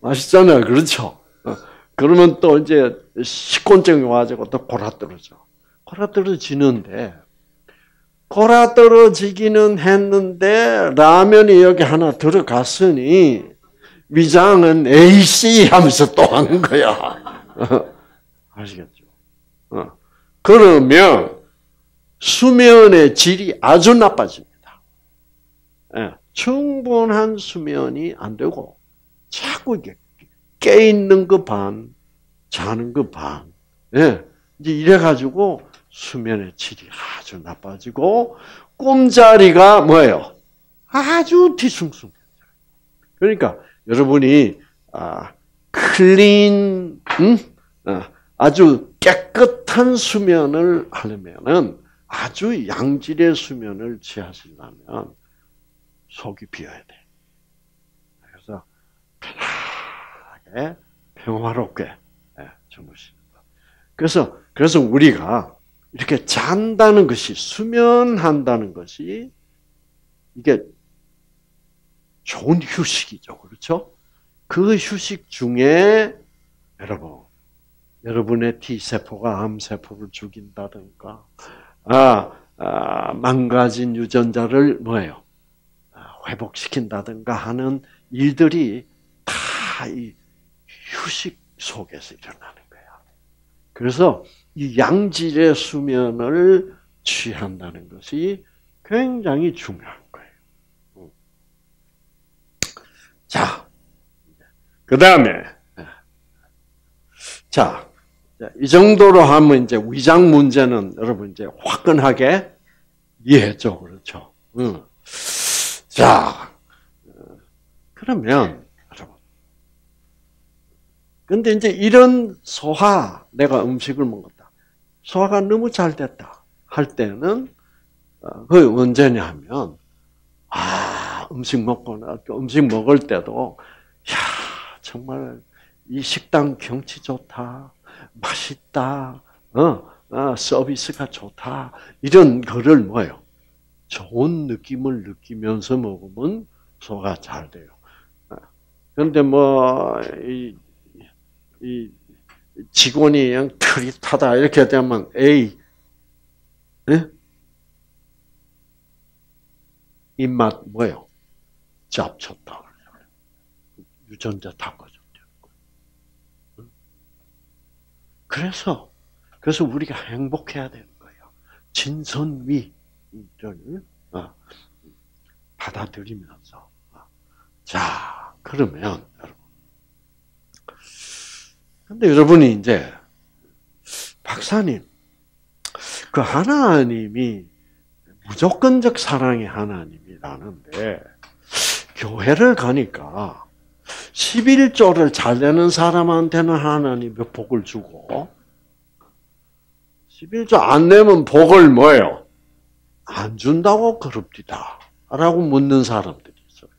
맛있잖아요, 그렇죠? 어, 그러면 또 이제 식곤증이 와가지고 또 골아떨어져. 골아떨어지는데 골아 떨어지기는 했는데 라면이 여기 하나 들어갔으니 위장은 에이씨 하면서 또 하는 거야. <laughs> 아시겠죠? 어. 그러면 수면의 질이 아주 나빠집니다. 예, 충분한 수면이 안 되고 자꾸 깨 있는 거 반, 자는 거 반. 예, 이제 이래 가지고 수면의 질이 아주 나빠지고 꿈자리가 뭐예요? 아주 뒤숭숭. 그러니까 여러분이 아, 클린, 음? 아, 아주 깨끗한 수면을 하려면은 아주 양질의 수면을 취하시려면 속이 비어야 돼. 그래서 편하게 평화롭게 예, 주무시는 거. 그래서 그래서 우리가 이렇게 잔다는 것이 수면한다는 것이 이게 좋은 휴식이죠. 그렇죠? 그 휴식 중에 여러분 여러분의 T 세포가 암 세포를 죽인다든가 아, 아 망가진 유전자를 뭐예요? 아, 회복시킨다든가 하는 일들이 다 이 휴식 속에서 일어나는 거야. 그래서 이 양질의 수면을 취한다는 것이 굉장히 중요한 거예요. 음. 자, 그 다음에, 자, 이 정도로 하면 이제 위장 문제는 여러분 이제 화끈하게 이해했죠. 그렇죠. 응. 자, 그러면. 근데 이제 이런 소화, 내가 음식을 먹었다. 소화가 너무 잘 됐다 할 때는 어, 그 언제냐 하면 아 음식 먹거나 음식 먹을 때도 야 정말 이 식당 경치 좋다 맛있다 어, 어 서비스가 좋다 이런 거를 뭐예요 좋은 느낌을 느끼면서 먹으면 소화가 잘 돼요. 어, 그런데 뭐이 이 직원이 그냥 트릿하다 이렇게 되면 에이 네? 입맛 뭐요? 잡쳤다. 유전자 다 꺼졌대요. 그래서 그래서 우리가 행복해야 되는 거예요. 진선미를 어, 받아들이면서 자 그러면 여러분 근데 여러분이 이제 박사님 그 하나님이 무조건적 사랑의 하나님이라는데 교회를 가니까 11조를 잘 내는 사람한테는 하나님이 복을 주고 11조 안 내면 복을 뭐예요? 안 준다고 그럽디다. 라고 묻는 사람들이 있어요.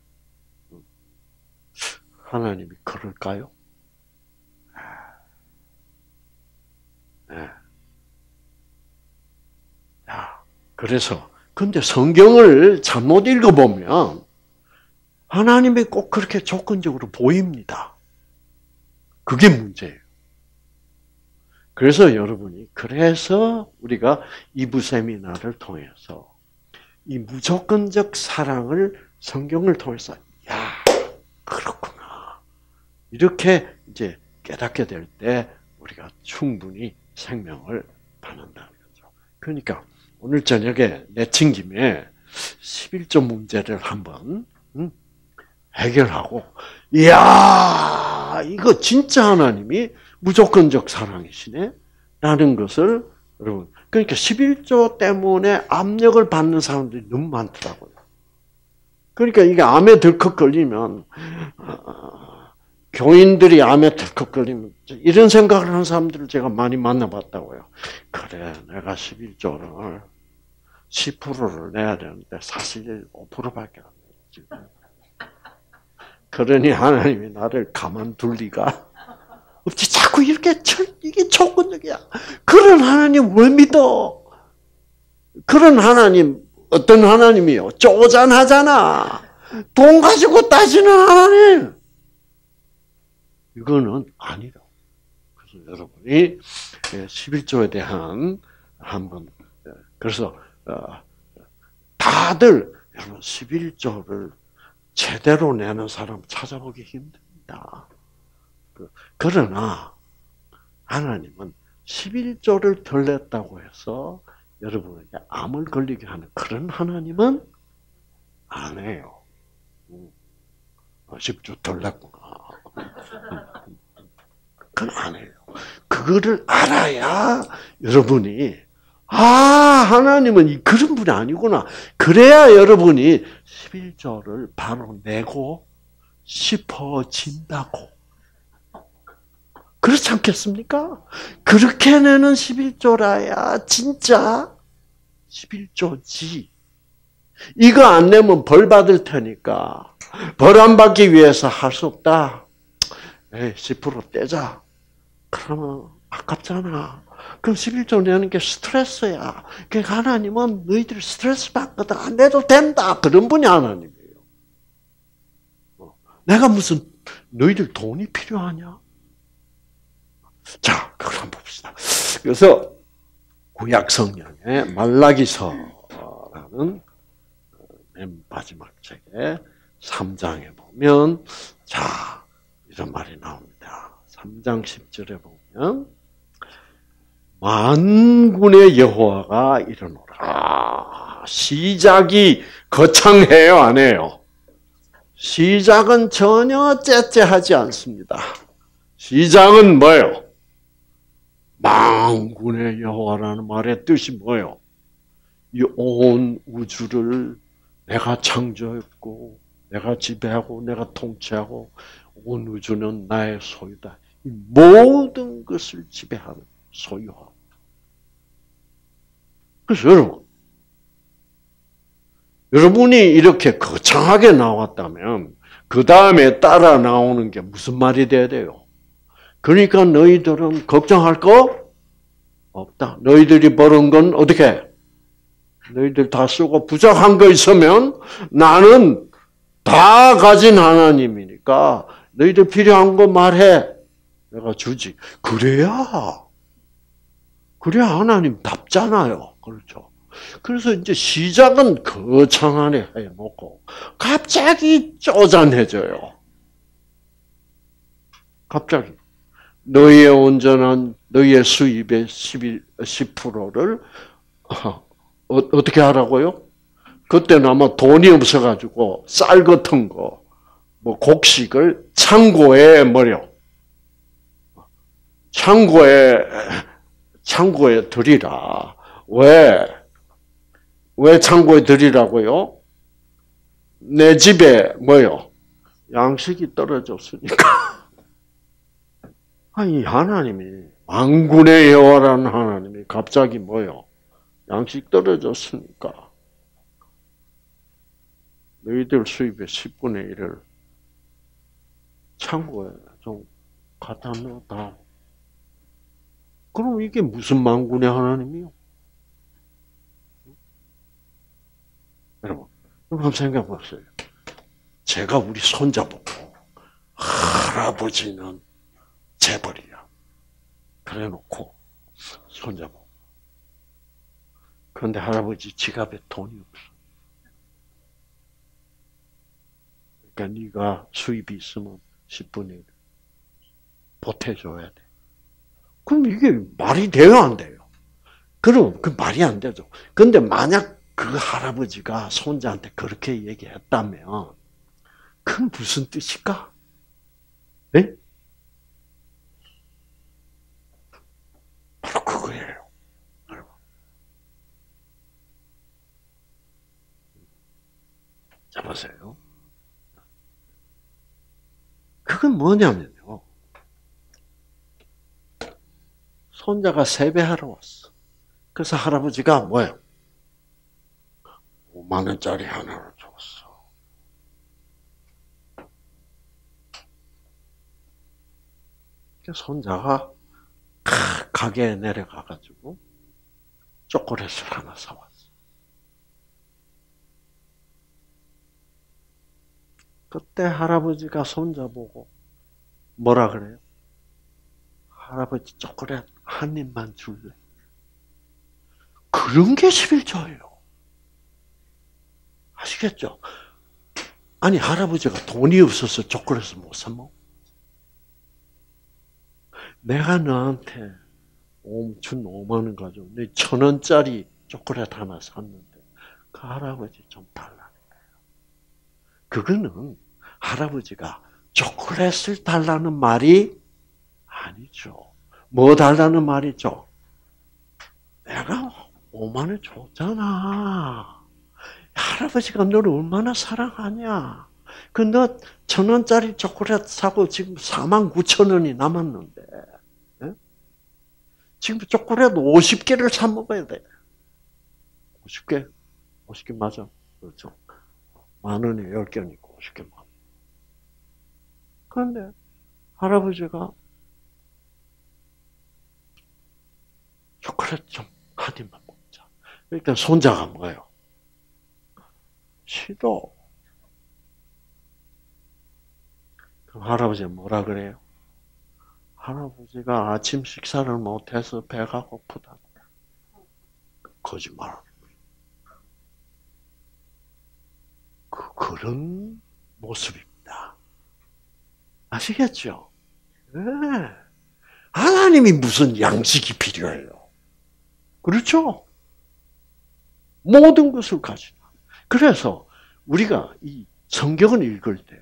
하나님이 그럴까요? 네. 그래서 근데 성경을 잘못 읽어보면 하나님이 꼭 그렇게 조건적으로 보입니다. 그게 문제예요. 그래서 여러분이 그래서 우리가 이부 세미나를 통해서 이 무조건적 사랑을 성경을 통해서 야 그렇구나 이렇게 이제 깨닫게 될 때 우리가 충분히 생명을 받는다는 거죠. 그러니까 오늘 저녁에 내친 김에 11조 문제를 한번 해결하고 이야 이거 진짜 하나님이 무조건적 사랑이시네 라는 것을 여러분 그러니까 11조 때문에 압력을 받는 사람들이 너무 많더라고요. 그러니까 이게 암에 덜컥 걸리면 어, 교인들이 암에 덜컥 걸리면 이런 생각을 하는 사람들을 제가 많이 만나봤다고요. 그래 내가 11조를 10%를 내야 되는데 사실 5%밖에 안 되지. 그러니 하나님이 나를 가만둘 리가 없지. 자꾸 이렇게 철, 이게 조건적이야. 그런 하나님 왜 믿어? 그런 하나님, 어떤 하나님이요? 쪼잔하잖아. 돈 가지고 따지는 하나님. 이거는 아니다. 그래서 여러분이 11조에 대한 한번, 그래서, 어, 다들 여러분 11조를 제대로 내는 사람 찾아보기 힘듭니다. 그, 그러나 하나님은 11조를 덜 냈다고 해서 여러분에게 암을 걸리게 하는 그런 하나님은 아니에요 10조 음. 덜 냈구나. 그건 아니에요. 그거를 알아야 여러분이 아, 하나님은 그런 분이 아니구나. 그래야 여러분이 11조를 바로 내고 싶어진다고. 그렇지 않겠습니까? 그렇게 내는 11조라야 진짜 11조지. 이거 안 내면 벌 받을 테니까 벌 안 받기 위해서 할 수 없다. 에이, 10% 떼자. 그러면 아깝잖아. 그럼 11조 내는 게 스트레스야. 그러니까 하나님은 너희들 스트레스 받거든. 안 내도 된다. 그런 분이 하나님이에요. 어, 내가 무슨 너희들 돈이 필요하냐? 자, 그걸 한번 봅시다. 그래서 구약 성경의 말라기서라는 맨 마지막 책에 3장에 보면 자, 이런 말이 나옵니다. 3장 10절에 보면 만군의 여호와가 이르노라. 시작이 거창해요, 안 해요? 시작은 전혀 째째하지 않습니다. 시작은 뭐예요? 망군의 여호와라는 말의 뜻이 뭐예요? 이온 우주를 내가 창조했고, 내가 지배하고, 내가 통치하고, 온 우주는 나의 소유다. 이 모든 것을 지배하는 소유하고. 그래서 여러분, 여러분이 이렇게 거창하게 나왔다면, 그 다음에 따라 나오는 게 무슨 말이 돼야 돼요? 그러니까 너희들은 걱정할 거 없다. 너희들이 벌은 건 어떻게? 너희들 다 쓰고 부족한 거 있으면 나는 다 가진 하나님이니까 너희들 필요한 거 말해. 내가 주지. 그래야, 그래야 하나님 답잖아요. 그렇죠. 그래서 이제 시작은 거창하게 해놓고 갑자기 쪼잔해져요. 갑자기. 너희의 온전한 너희의 수입의 11, 10%를 어, 어떻게 하라고요? 그때는 아마 돈이 없어가지고 쌀 같은 거, 뭐 곡식을 창고에 뭐려 창고에 창고에 들이라. 왜? 왜 창고에 들이라고요? 내 집에 뭐요? 양식이 떨어졌으니까. <laughs> 아니 하나님이 왕군의 여호와라는 하나님이 갑자기 뭐요? 양식 떨어졌으니까 너희들 수입의 10분의 1을 창고에 좀 갖다 놓다. 그럼 이게 무슨 망군의 하나님이요? 여러분, 한번 생각해 보세요. 제가 우리 손자 보고 할아버지는 재벌이야. 그래 놓고 손잡고. 그런데 할아버지 지갑에 돈이 없어. 그러니까 네가 수입이 있으면 10분의 1 보태줘야 돼. 그럼 이게 말이 돼요, 안 돼요? 그럼 그 말이 안 되죠. 근데 만약 그 할아버지가 손자한테 그렇게 얘기했다면, 그건 무슨 뜻일까? 네? 바로 그거예요. 자, 보세요. 그건 뭐냐면요. 손자가 세배하러 왔어. 그래서 할아버지가 뭐예요? 5만 원짜리 하나를 줬어. 손자가 가게에 내려가가지고 초콜릿을 하나 사왔어. 그때 할아버지가 손자 보고 뭐라 그래요? 할아버지 초콜릿 한 입만 줄래? 그런 게 11조예요. 아시겠죠? 아니, 할아버지가 돈이 없어서 초콜릿을 못 사먹어. 내가 너한테 준 5만원 가지고 내 천 원짜리 초콜릿 하나 샀는데 그 할아버지 좀 달라는 거예요. 그거는 할아버지가 초콜릿을 달라는 말이 아니죠. 뭐 달라는 말이죠? 내가 5만 원 줬잖아. 할아버지가 너를 얼마나 사랑하냐. 그 너 천 원짜리 초콜릿 사고 지금 4만 9천 원이 남았는데. 네? 지금 초콜릿 50개를 사 먹어야 돼. 50개? 50개 맞아. 그렇죠. 만 원에 10개니까 50개 만 그런데 할아버지가 초콜릿 좀 한 입만 먹자. 그러니까 손자가 뭐예요? 싫어. 그럼 할아버지가 뭐라 그래요? 할아버지가 아침 식사를 못해서 배가 고프다. 거짓말. 그, 그런 모습입니다. 아시겠죠? 네. 하나님이 무슨 양식이 필요해요? 그렇죠? 모든 것을 가지고. 그래서 우리가 이 성경을 읽을 때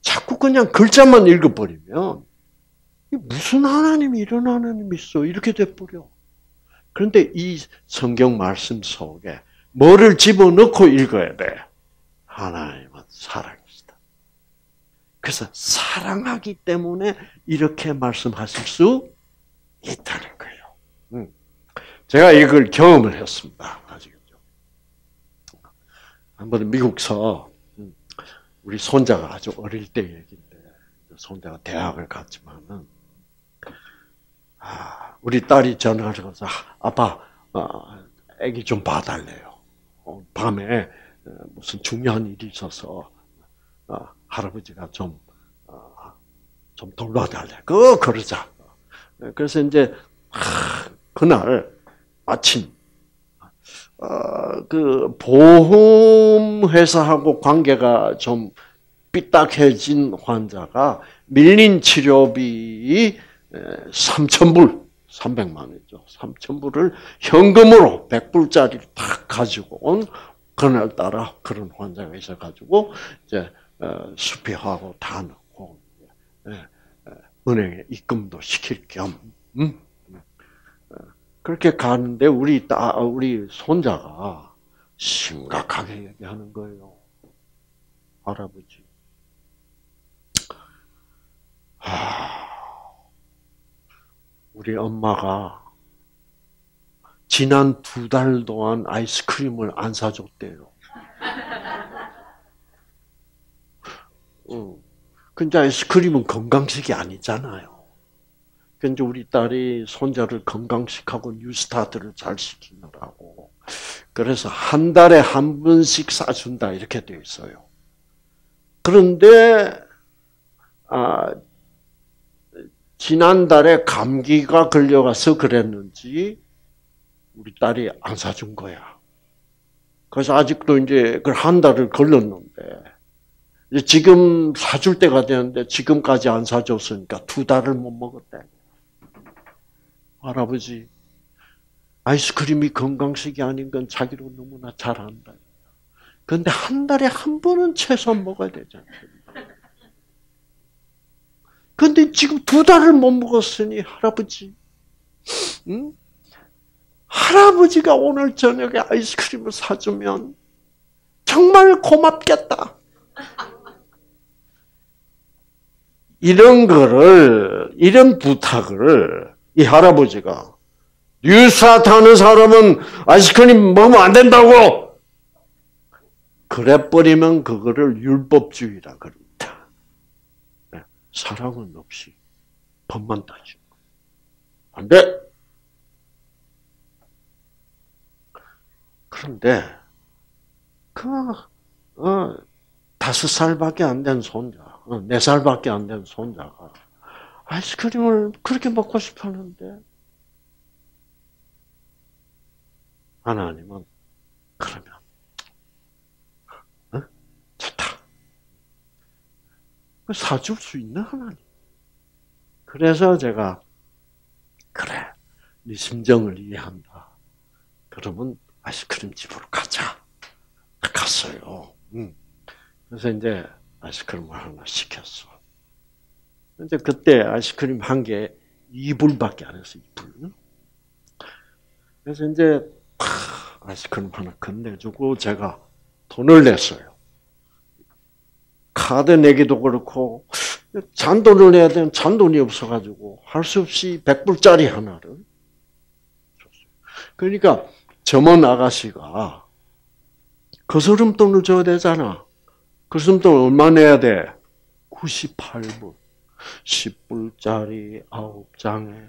자꾸 그냥 글자만 읽어버리면 무슨 하나님이 이런 하나님이 있어 이렇게 돼버려. 그런데 이 성경 말씀 속에 뭐를 집어넣고 읽어야 돼? 하나님은 사랑이시다. 그래서 사랑하기 때문에 이렇게 말씀하실 수 있다는 거예요. 제가 이걸 경험을 했습니다. 한번 미국서 우리 손자가 아주 어릴 때 얘기인데 손자가 대학을 갔지만은 아, 우리 딸이 전화를 해서 아빠 아기 어, 좀 봐달래요. 어, 밤에 어, 무슨 중요한 일이 있어서 할아버지가 좀좀 돌봐달래. 그 그러자. 그래서 이제 그날 마침 어, 그 보험 회사하고 관계가 좀 삐딱해진 환자가 밀린 치료비 3,000불, 300만 원이죠. 3,000불을 현금으로 100불짜리를 탁 가지고 온 그날따라 그런 환자가 있어가지고 이제 어, 수표하고 다 넣고 예, 은행에 입금도 시킬 겸 음? 그렇게 가는데 우리 따 우리 손자가 심각하게 얘기하는 거예요. 할아버지. 하, 우리 엄마가 지난 두 달 동안 아이스크림을 안 사줬대요. 어. 근데 아이스크림은 건강식이 아니잖아요. 근데 우리 딸이 손자를 건강식하고 뉴스타트를 잘 시키느라고. 그래서 한 달에 한 번씩 사준다 이렇게 되어 있어요. 그런데 아 지난달에 감기가 걸려가서 그랬는지 우리 딸이 안 사준 거야. 그래서 아직도 이제 그 한 달을 걸렸는데 지금 사줄 때가 되는데 지금까지 안 사줬으니까 두 달을 못 먹었대. 할아버지 아이스크림이 건강식이 아닌 건 자기로 너무나 잘 안다. 그런데 한 달에 한 번은 최소한 먹어야 되잖아요. 근데 지금 두 달을 못 먹었으니 할아버지, 응? 할아버지가 오늘 저녁에 아이스크림을 사주면 정말 고맙겠다. 이런 거를, 이런 부탁을 이 할아버지가 유사 타는 사람은 아이스크림 먹으면 안 된다고! 그래 버리면 그거를 율법주의라 그럽니다. 네, 사랑은 없이 법만 따지고. 안 돼! 그런데, 그, 어, 다섯 살밖에 안 된 손자, 어, 네 살밖에 안 된 손자가 아이스크림을 그렇게 먹고 싶었는데 하나님은 그러면 어? 좋다. 사줄 수 있는 하나님. 그래서 제가 그래 네 심정을 이해한다. 그러면 아이스크림 집으로 가자. 갔어요. 그래서 이제 아이스크림을 하나 시켰어. 근데 그때 아이스크림 한 개 2불밖에 안 했어, 2불. 그래서 이제 아이스크림 하나 건네주고 제가 돈을 냈어요. 카드 내기도 그렇고 잔돈을 내야 되는 잔돈이 없어가지고 할 수 없이 100불짜리 하나를 줬어요. 그러니까 점원 아가씨가 거스름돈을 줘야 되잖아. 거스름돈 얼마 내야 돼? 98불. 10불짜리 9장에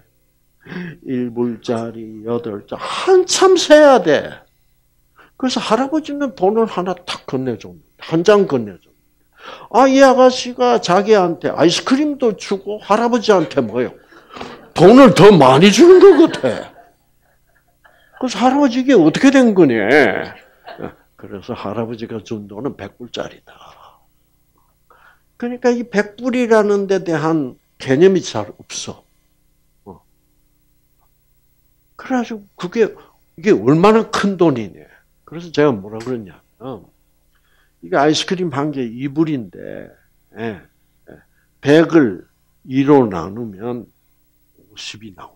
1불짜리 8장 한참 세야 돼. 그래서 할아버지는 돈을 하나 탁 건네줍니다. 한 장 건네줍니다. 아, 이 아가씨가 자기한테 아이스크림도 주고 할아버지한테 뭐요? 돈을 더 많이 주는 것 같아. 그래서 할아버지 이게 어떻게 된 거냐? 그래서 할아버지가 준 돈은 100불짜리다. 그러니까 이 100불이라는 데 대한 개념이 잘 없어. 어. 그래가지고 그게 이게 얼마나 큰 돈이냐. 그래서 제가 뭐라 그랬냐. 이게 아이스크림 한 개 2불인데, 예, 100을 2로 나누면 50이 나온다.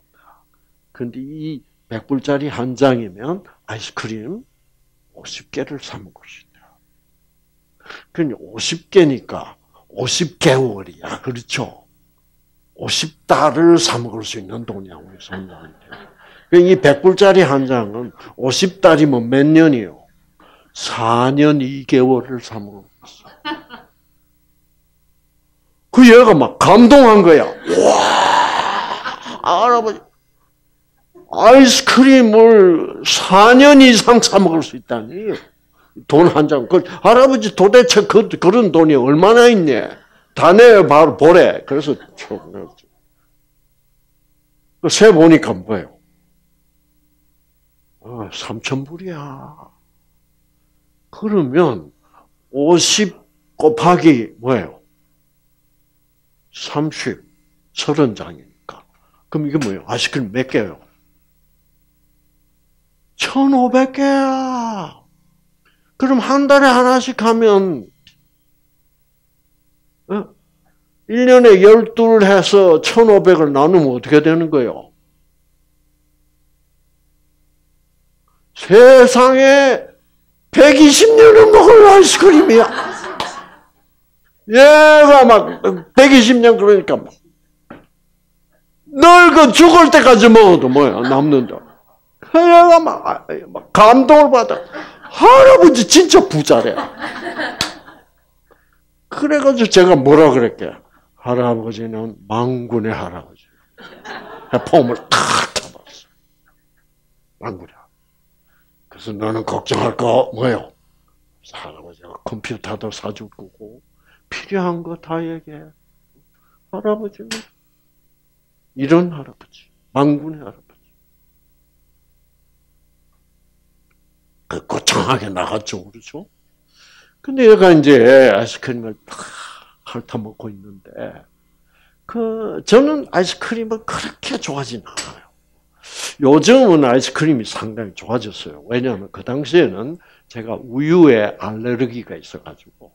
근데 이 100불짜리 한 장이면 아이스크림 50개를 사 먹을 수 있다. 그러니 50개니까 50개월이야. 그렇죠? 50달을 사 먹을 수 있는 돈이야, 우리 손자한테. 이 100불짜리 한 장은 50달이면 몇 년이요? 4년 2개월을 사 먹을 수 있어. 그 얘가 막 감동한 거야. 와, 할아버지. 아이스크림을 4년 이상 사 먹을 수 있다니. 돈 한 장. 그 할아버지 도대체 그, 그런 돈이 얼마나 있네. 다 내요, 바로 보래. 그래서 세 보니까 뭐예요? 아, 3천 불이야. 그러면 50 곱하기 뭐예요? 30, 30장이니까. 그럼 이게 뭐예요? 아이스크림 몇 개예요? 1,500개야. 그럼 한 달에 하나씩 하면, 어? 1년에 12를 해서 1,500을 나누면 어떻게 되는 거예요? 세상에 120년을 먹을 아이스크림이야. 얘가 막 120년 그러니까 늙어 죽을 때까지 먹어도 뭐야 남는다. 얘가 막, 막 감동을 받아. 할아버지 진짜 부자래. 그래가지고 제가 뭐라 그랬게. 할아버지는 망군의 할아버지. 폼을 탁 잡았어. 망군이야. 그래서 너는 걱정할 거 뭐예요? 할아버지가 컴퓨터도 사줄 거고 필요한 거 다 얘기해. 할아버지는 이런 할아버지, 망군의 할아버지. 그 거창하게 나갔죠, 그렇죠? 근데 얘가 이제 아이스크림을 탁 핥아먹고 있는데, 그, 저는 아이스크림을 그렇게 좋아하진 않아요. 요즘은 아이스크림이 상당히 좋아졌어요. 왜냐하면 그 당시에는 제가 우유에 알레르기가 있어가지고,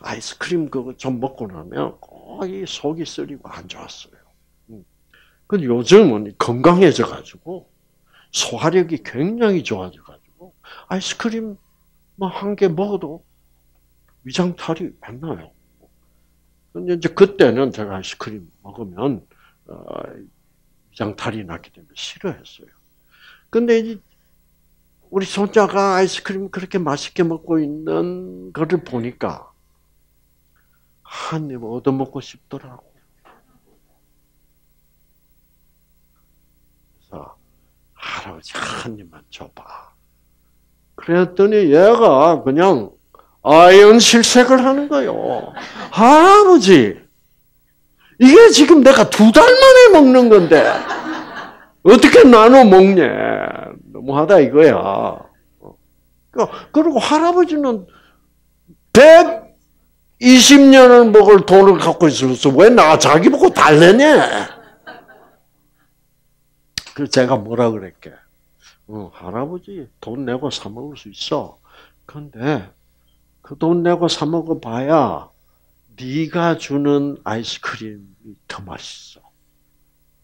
아이스크림 그거 좀 먹고 나면 거의 속이 쓰리고 안 좋았어요. 음. 근데 요즘은 건강해져가지고, 소화력이 굉장히 좋아져가지고, 아이스크림 뭐 한 개 먹어도 위장탈이 안 나요. 근데 이제 그때는 제가 아이스크림 먹으면 어, 위장탈이 났기 때문에 싫어했어요. 근데 이제 우리 손자가 아이스크림 그렇게 맛있게 먹고 있는 것을 보니까 한 입 얻어먹고 싶더라고. 그래서 할아버지 한 입만 줘봐. 그랬더니 얘가 그냥 아연 실색을 하는 거요. 할아버지, 이게 지금 내가 두 달 만에 먹는 건데, 어떻게 나눠 먹냐. 너무하다 이거야. 그러니까 그리고 할아버지는 120년을 먹을 돈을 갖고 있어서 왜 나 자기 보고 달래냐? 그 제가 뭐라 그랬게? 어, 할아버지 돈 내고 사 먹을 수 있어. 근데 그 돈 내고 사 먹어 봐야 네가 주는 아이스크림이 더 맛있어.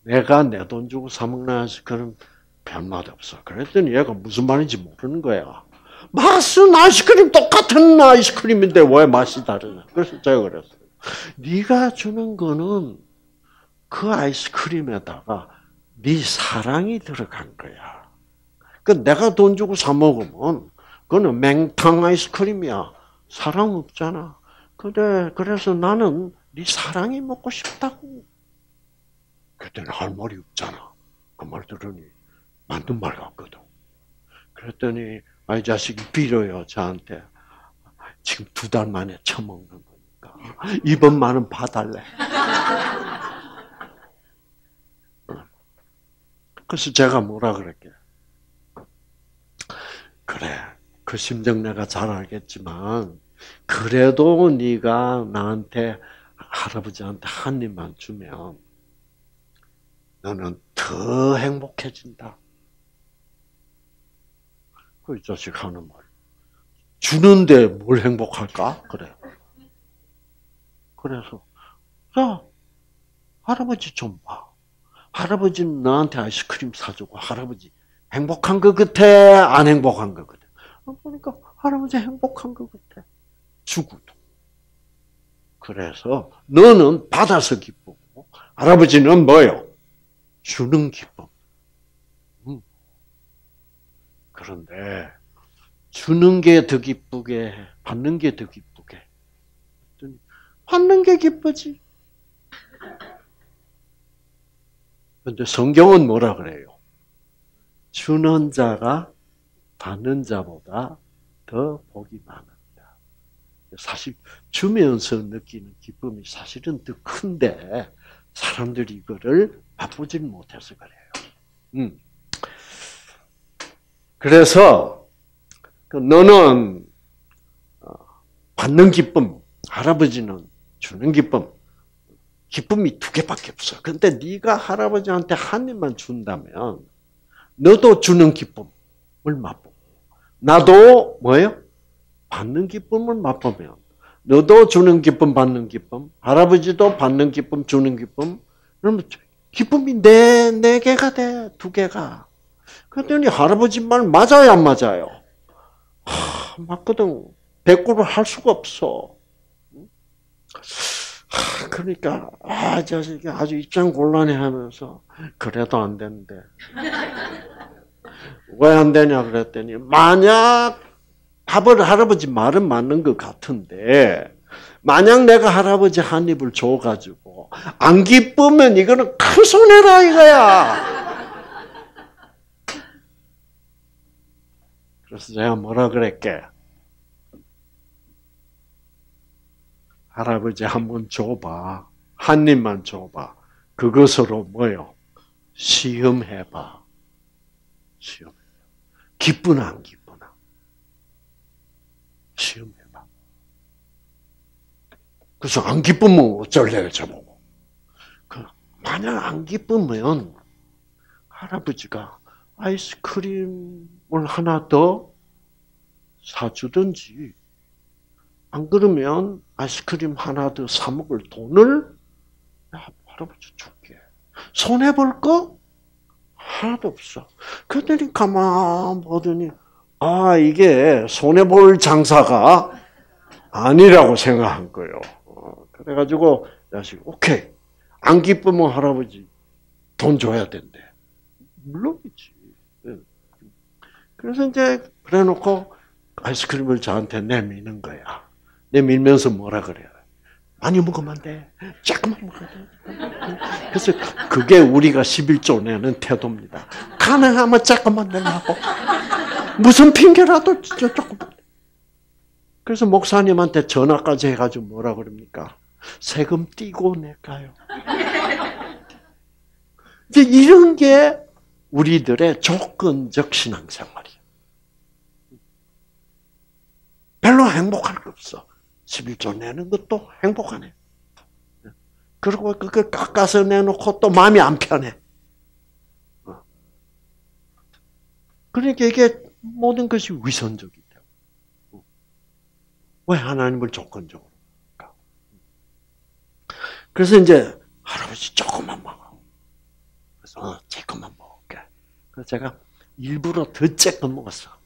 내가 내 돈 주고 사 먹는 아이스크림 별맛 없어. 그랬더니 얘가 무슨 말인지 모르는 거야. 맛은 아이스크림 똑같은 아이스크림인데 왜 맛이 다르냐? 그래서 제가 그랬어요. 네가 주는 거는 그 아이스크림에다가 네 사랑이 들어간 거야. 그 내가 돈 주고 사 먹으면 그거는 맹탕 아이스크림이야. 사랑 없잖아. 그래, 그래서 나는 네 사랑이 먹고 싶다고. 그때는 할 말이 없잖아. 그 말 들으니 맞는 말 같거든. 그랬더니 아이 자식이 빌어요 저한테. 지금 두 달 만에 처먹는 거니까 이번만은 봐달래. <laughs> 그래서 제가 뭐라 그랬게. 그래, 그 심정 내가 잘 알겠지만 그래도 네가 나한테 할아버지한테 한 입만 주면 너는 더 행복해진다. 그 자식 하는 말. 주는데 뭘 행복할까? 그래. 그래서 야 할아버지 좀 봐. 할아버지는 나한테 아이스크림 사주고 할아버지 행복한 것 같아? 안 행복한 것 같아? 보니까 할아버지 행복한 것 같아. 죽어도. 그래서 너는 받아서 기쁘고 할아버지는 뭐요? 주는 기쁨. 음. 그런데 주는 게 더 기쁘게 받는 게 더 기쁘게. 받는 게 기쁘지. 근데 성경은 뭐라 그래요? 주는 자가 받는 자보다 더 복이 많아. 사실 주면서 느끼는 기쁨이 사실은 더 큰데 사람들이 이거를 맛보지 못해서 그래요. 음. 그래서 그 너는 어, 받는 기쁨, 할아버지는 주는 기쁨, 기쁨이 두 개밖에 없어. 근데 네가 할아버지한테 한 입만 준다면 너도 주는 기쁨을 맛보고 나도 뭐예요? 받는 기쁨을 맛보면 너도 주는 기쁨 받는 기쁨 할아버지도 받는 기쁨 주는 기쁨 그러면 기쁨이 네, 네 개가 돼, 두 개가. 그랬더니 할아버지 말 맞아요, 안 맞아요? 하, 맞거든. 백구를 할 수가 없어. 하, 그러니까, 아, 자식이 아주 입장 곤란해 하면서, 그래도 안 되는데. <laughs> 왜 안 되냐 그랬더니, 만약 아버 할아버지 말은 맞는 것 같은데 만약 내가 할아버지 한 입을 줘가지고 안 기쁘면 이거는 큰 손해라 이거야. 그래서 제가 뭐라 그랬게? 할아버지 한번 줘봐. 한 입만 줘봐. 그것으로 뭐요? 시험해봐. 시험해봐. 기쁘나 안 기쁘나. 시험해봐. 그래서 안 기쁘면 어쩔래, 저보고. 그, 만약 안 기쁘면 할아버지가 아이스크림을 하나 더 사주든지, 안 그러면 아이스크림 하나 더 사 먹을 돈을 야, 할아버지 줄게. 손해 볼 거? 하나도 없어. 그랬더니 가만 보더니, 아, 이게 손해 볼 장사가 아니라고 생각한 거예요. 어, 그래가지고, 자식, 오케이. 안 기쁘면 할아버지 돈 줘야 된대. 물론이지. 예. 그래서 이제, 그래 놓고 아이스크림을 저한테 내미는 거야. 내밀면서 뭐라 그래요? 많이 먹으면 안 돼. 조금만 먹어야 돼. 그래서 그게 우리가 11조 내는 태도입니다. 가능하면 조금만 내려고. 무슨 핑계라도 조금. 그래서 목사님한테 전화까지 해가지고 뭐라 그럽니까? 세금 띄고 낼까요? 이제 이런 게 우리들의 조건적 신앙생활이에요. 별로 행복할 거 없어. 11조 내는 것도 행복하네. 그리고 그걸 깎아서 내놓고 또 마음이 안 편해. 어. 그러니까 이게 모든 것이 위선적이다. 어. 왜 하나님을 조건적으로? 그래서 이제 할아버지 조금만 먹어. 그래서 어, 조금만 먹을게. 그래서 제가 일부러 더 조금 먹었어.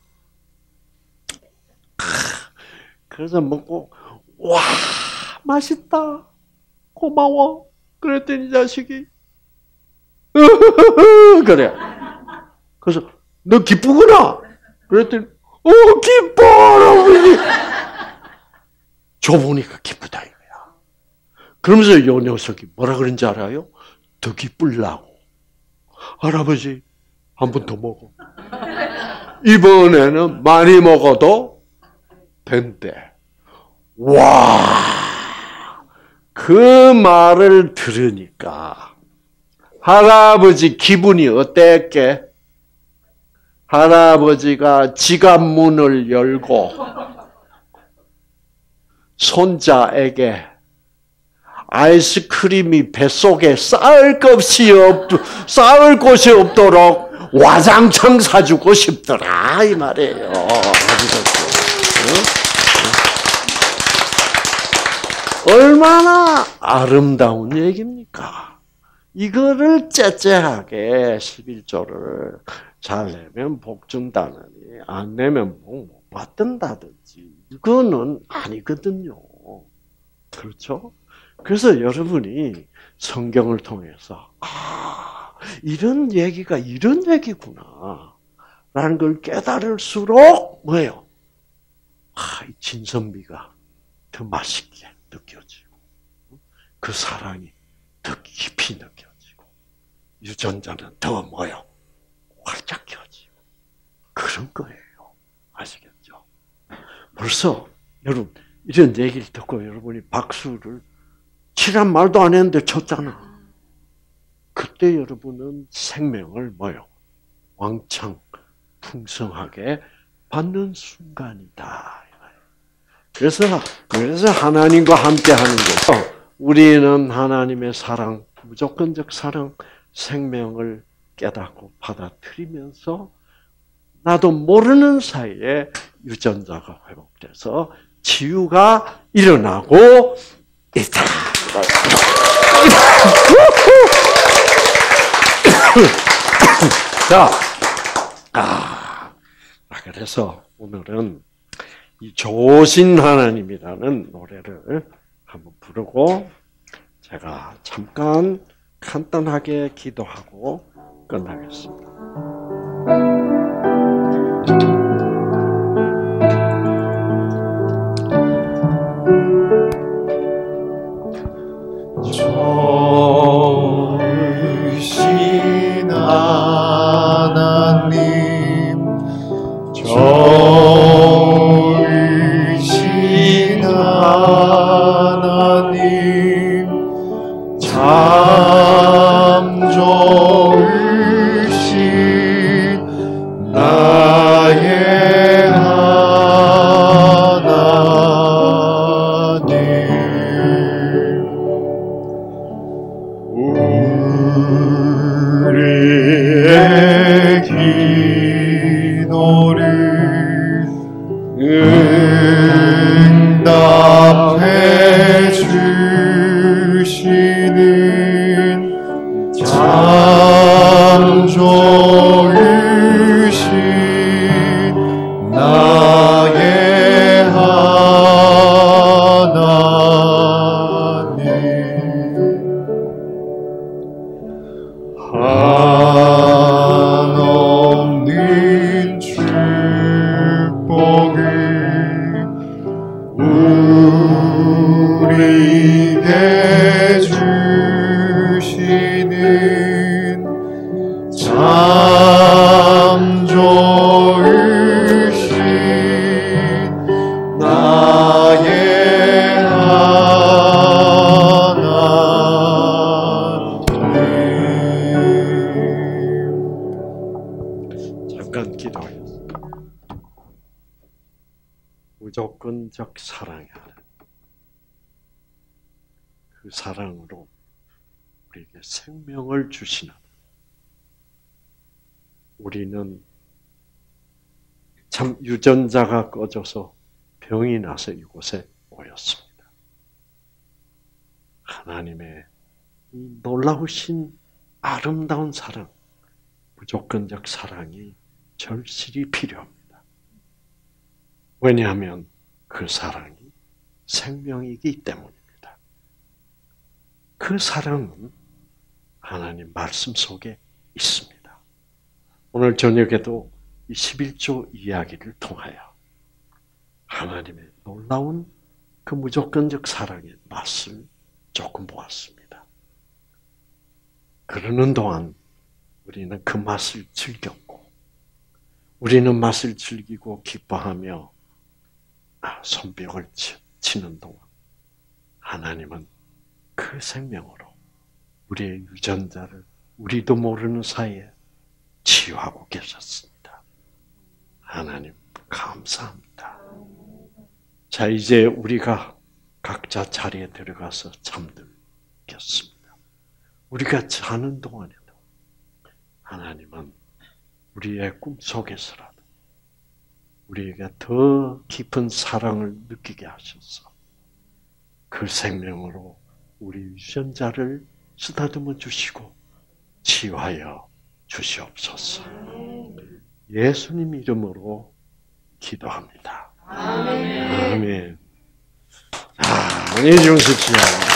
그래서 먹고 와 맛있다. 고마워. 그랬더니 자식이. <laughs> 그래. 그래서 너 기쁘구나. 그랬더니 어 기뻐 줘보니까 기쁘다 이거야. 그러면서 요 녀석이 뭐라 그런지 알아요? 더 기쁠라고. 할아버지 한 번 더 먹어. 이번에는 많이 먹어도 된대 와, 그 말을 들으니까 할아버지 기분이 어땠게? 할아버지가 지갑 문을 열고 손자에게 아이스크림이 뱃속에 쌓을 것이 없, 쌓을 곳이 없도록 와장창 사주고 싶더라 이 말이에요. 얼마나 아름다운 얘기입니까? 이거를 째째하게 11조를 잘 내면 복 준다느니 안 내면 복 못 받든다든지 이거는 아니거든요. 그렇죠? 그래서 여러분이 성경을 통해서 아 이런 얘기가 이런 얘기구나 라는 걸 깨달을수록 뭐예요? 아, 진선비가 더 맛있게 느껴지고 그 사랑이 더 깊이 느껴지고 유전자는 더 뭐요? 활짝 켜지고 그런 거예요. 아시겠죠? 벌써 여러분 이런 얘기를 듣고 여러분이 박수를 치란 말도 안 했는데 쳤잖아. 그때 여러분은 생명을 뭐요? 왕창 풍성하게 받는 순간이다. 그래서 그래서 하나님과 함께 하는 거죠. 우리는 하나님의 사랑, 무조건적 사랑, 생명을 깨닫고 받아들이면서 나도 모르는 사이에 유전자가 회복돼서 치유가 일어나고 있다. 자, 아, 그래서 오늘은 이 조신 하나님이라는 노래를 한번 부르고 제가 잠깐 간단하게 기도하고 끝나겠습니다. 참 무조건적 사랑이 그 사랑으로 우리에게 생명을 주시는 우리는 참 유전자가 꺼져서 병이 나서 이곳에 모였습니다. 하나님의 이 놀라우신 아름다운 사랑, 무조건적 사랑이 절실히 필요합니다. 왜냐하면 그 사랑이 생명이기 때문입니다. 그 사랑은 하나님 말씀 속에 있습니다. 오늘 저녁에도 이 11조 이야기를 통하여 하나님의 놀라운 그 무조건적 사랑의 맛을 조금 보았습니다. 그러는 동안 우리는 그 맛을 즐겼고, 우리는 맛을 즐기고 기뻐하며 아, 손뼉을 치는 동안 하나님은 그 생명으로 우리의 유전자를 우리도 모르는 사이에 치유하고 계셨습니다. 하나님 감사합니다. 자 이제 우리가 각자 자리에 들어가서 잠들겠습니다. 우리가 자는 동안에도 하나님은 우리의 꿈 속에서라도 우리에게 더 깊은 사랑을 느끼게 하셔서 그 생명으로 우리 유전자를 쓰다듬어 주시고 치유하여 주시옵소서. 예수님 이름으로 기도합니다. 아멘. 아멘. 아, 안녕히 주무십시오.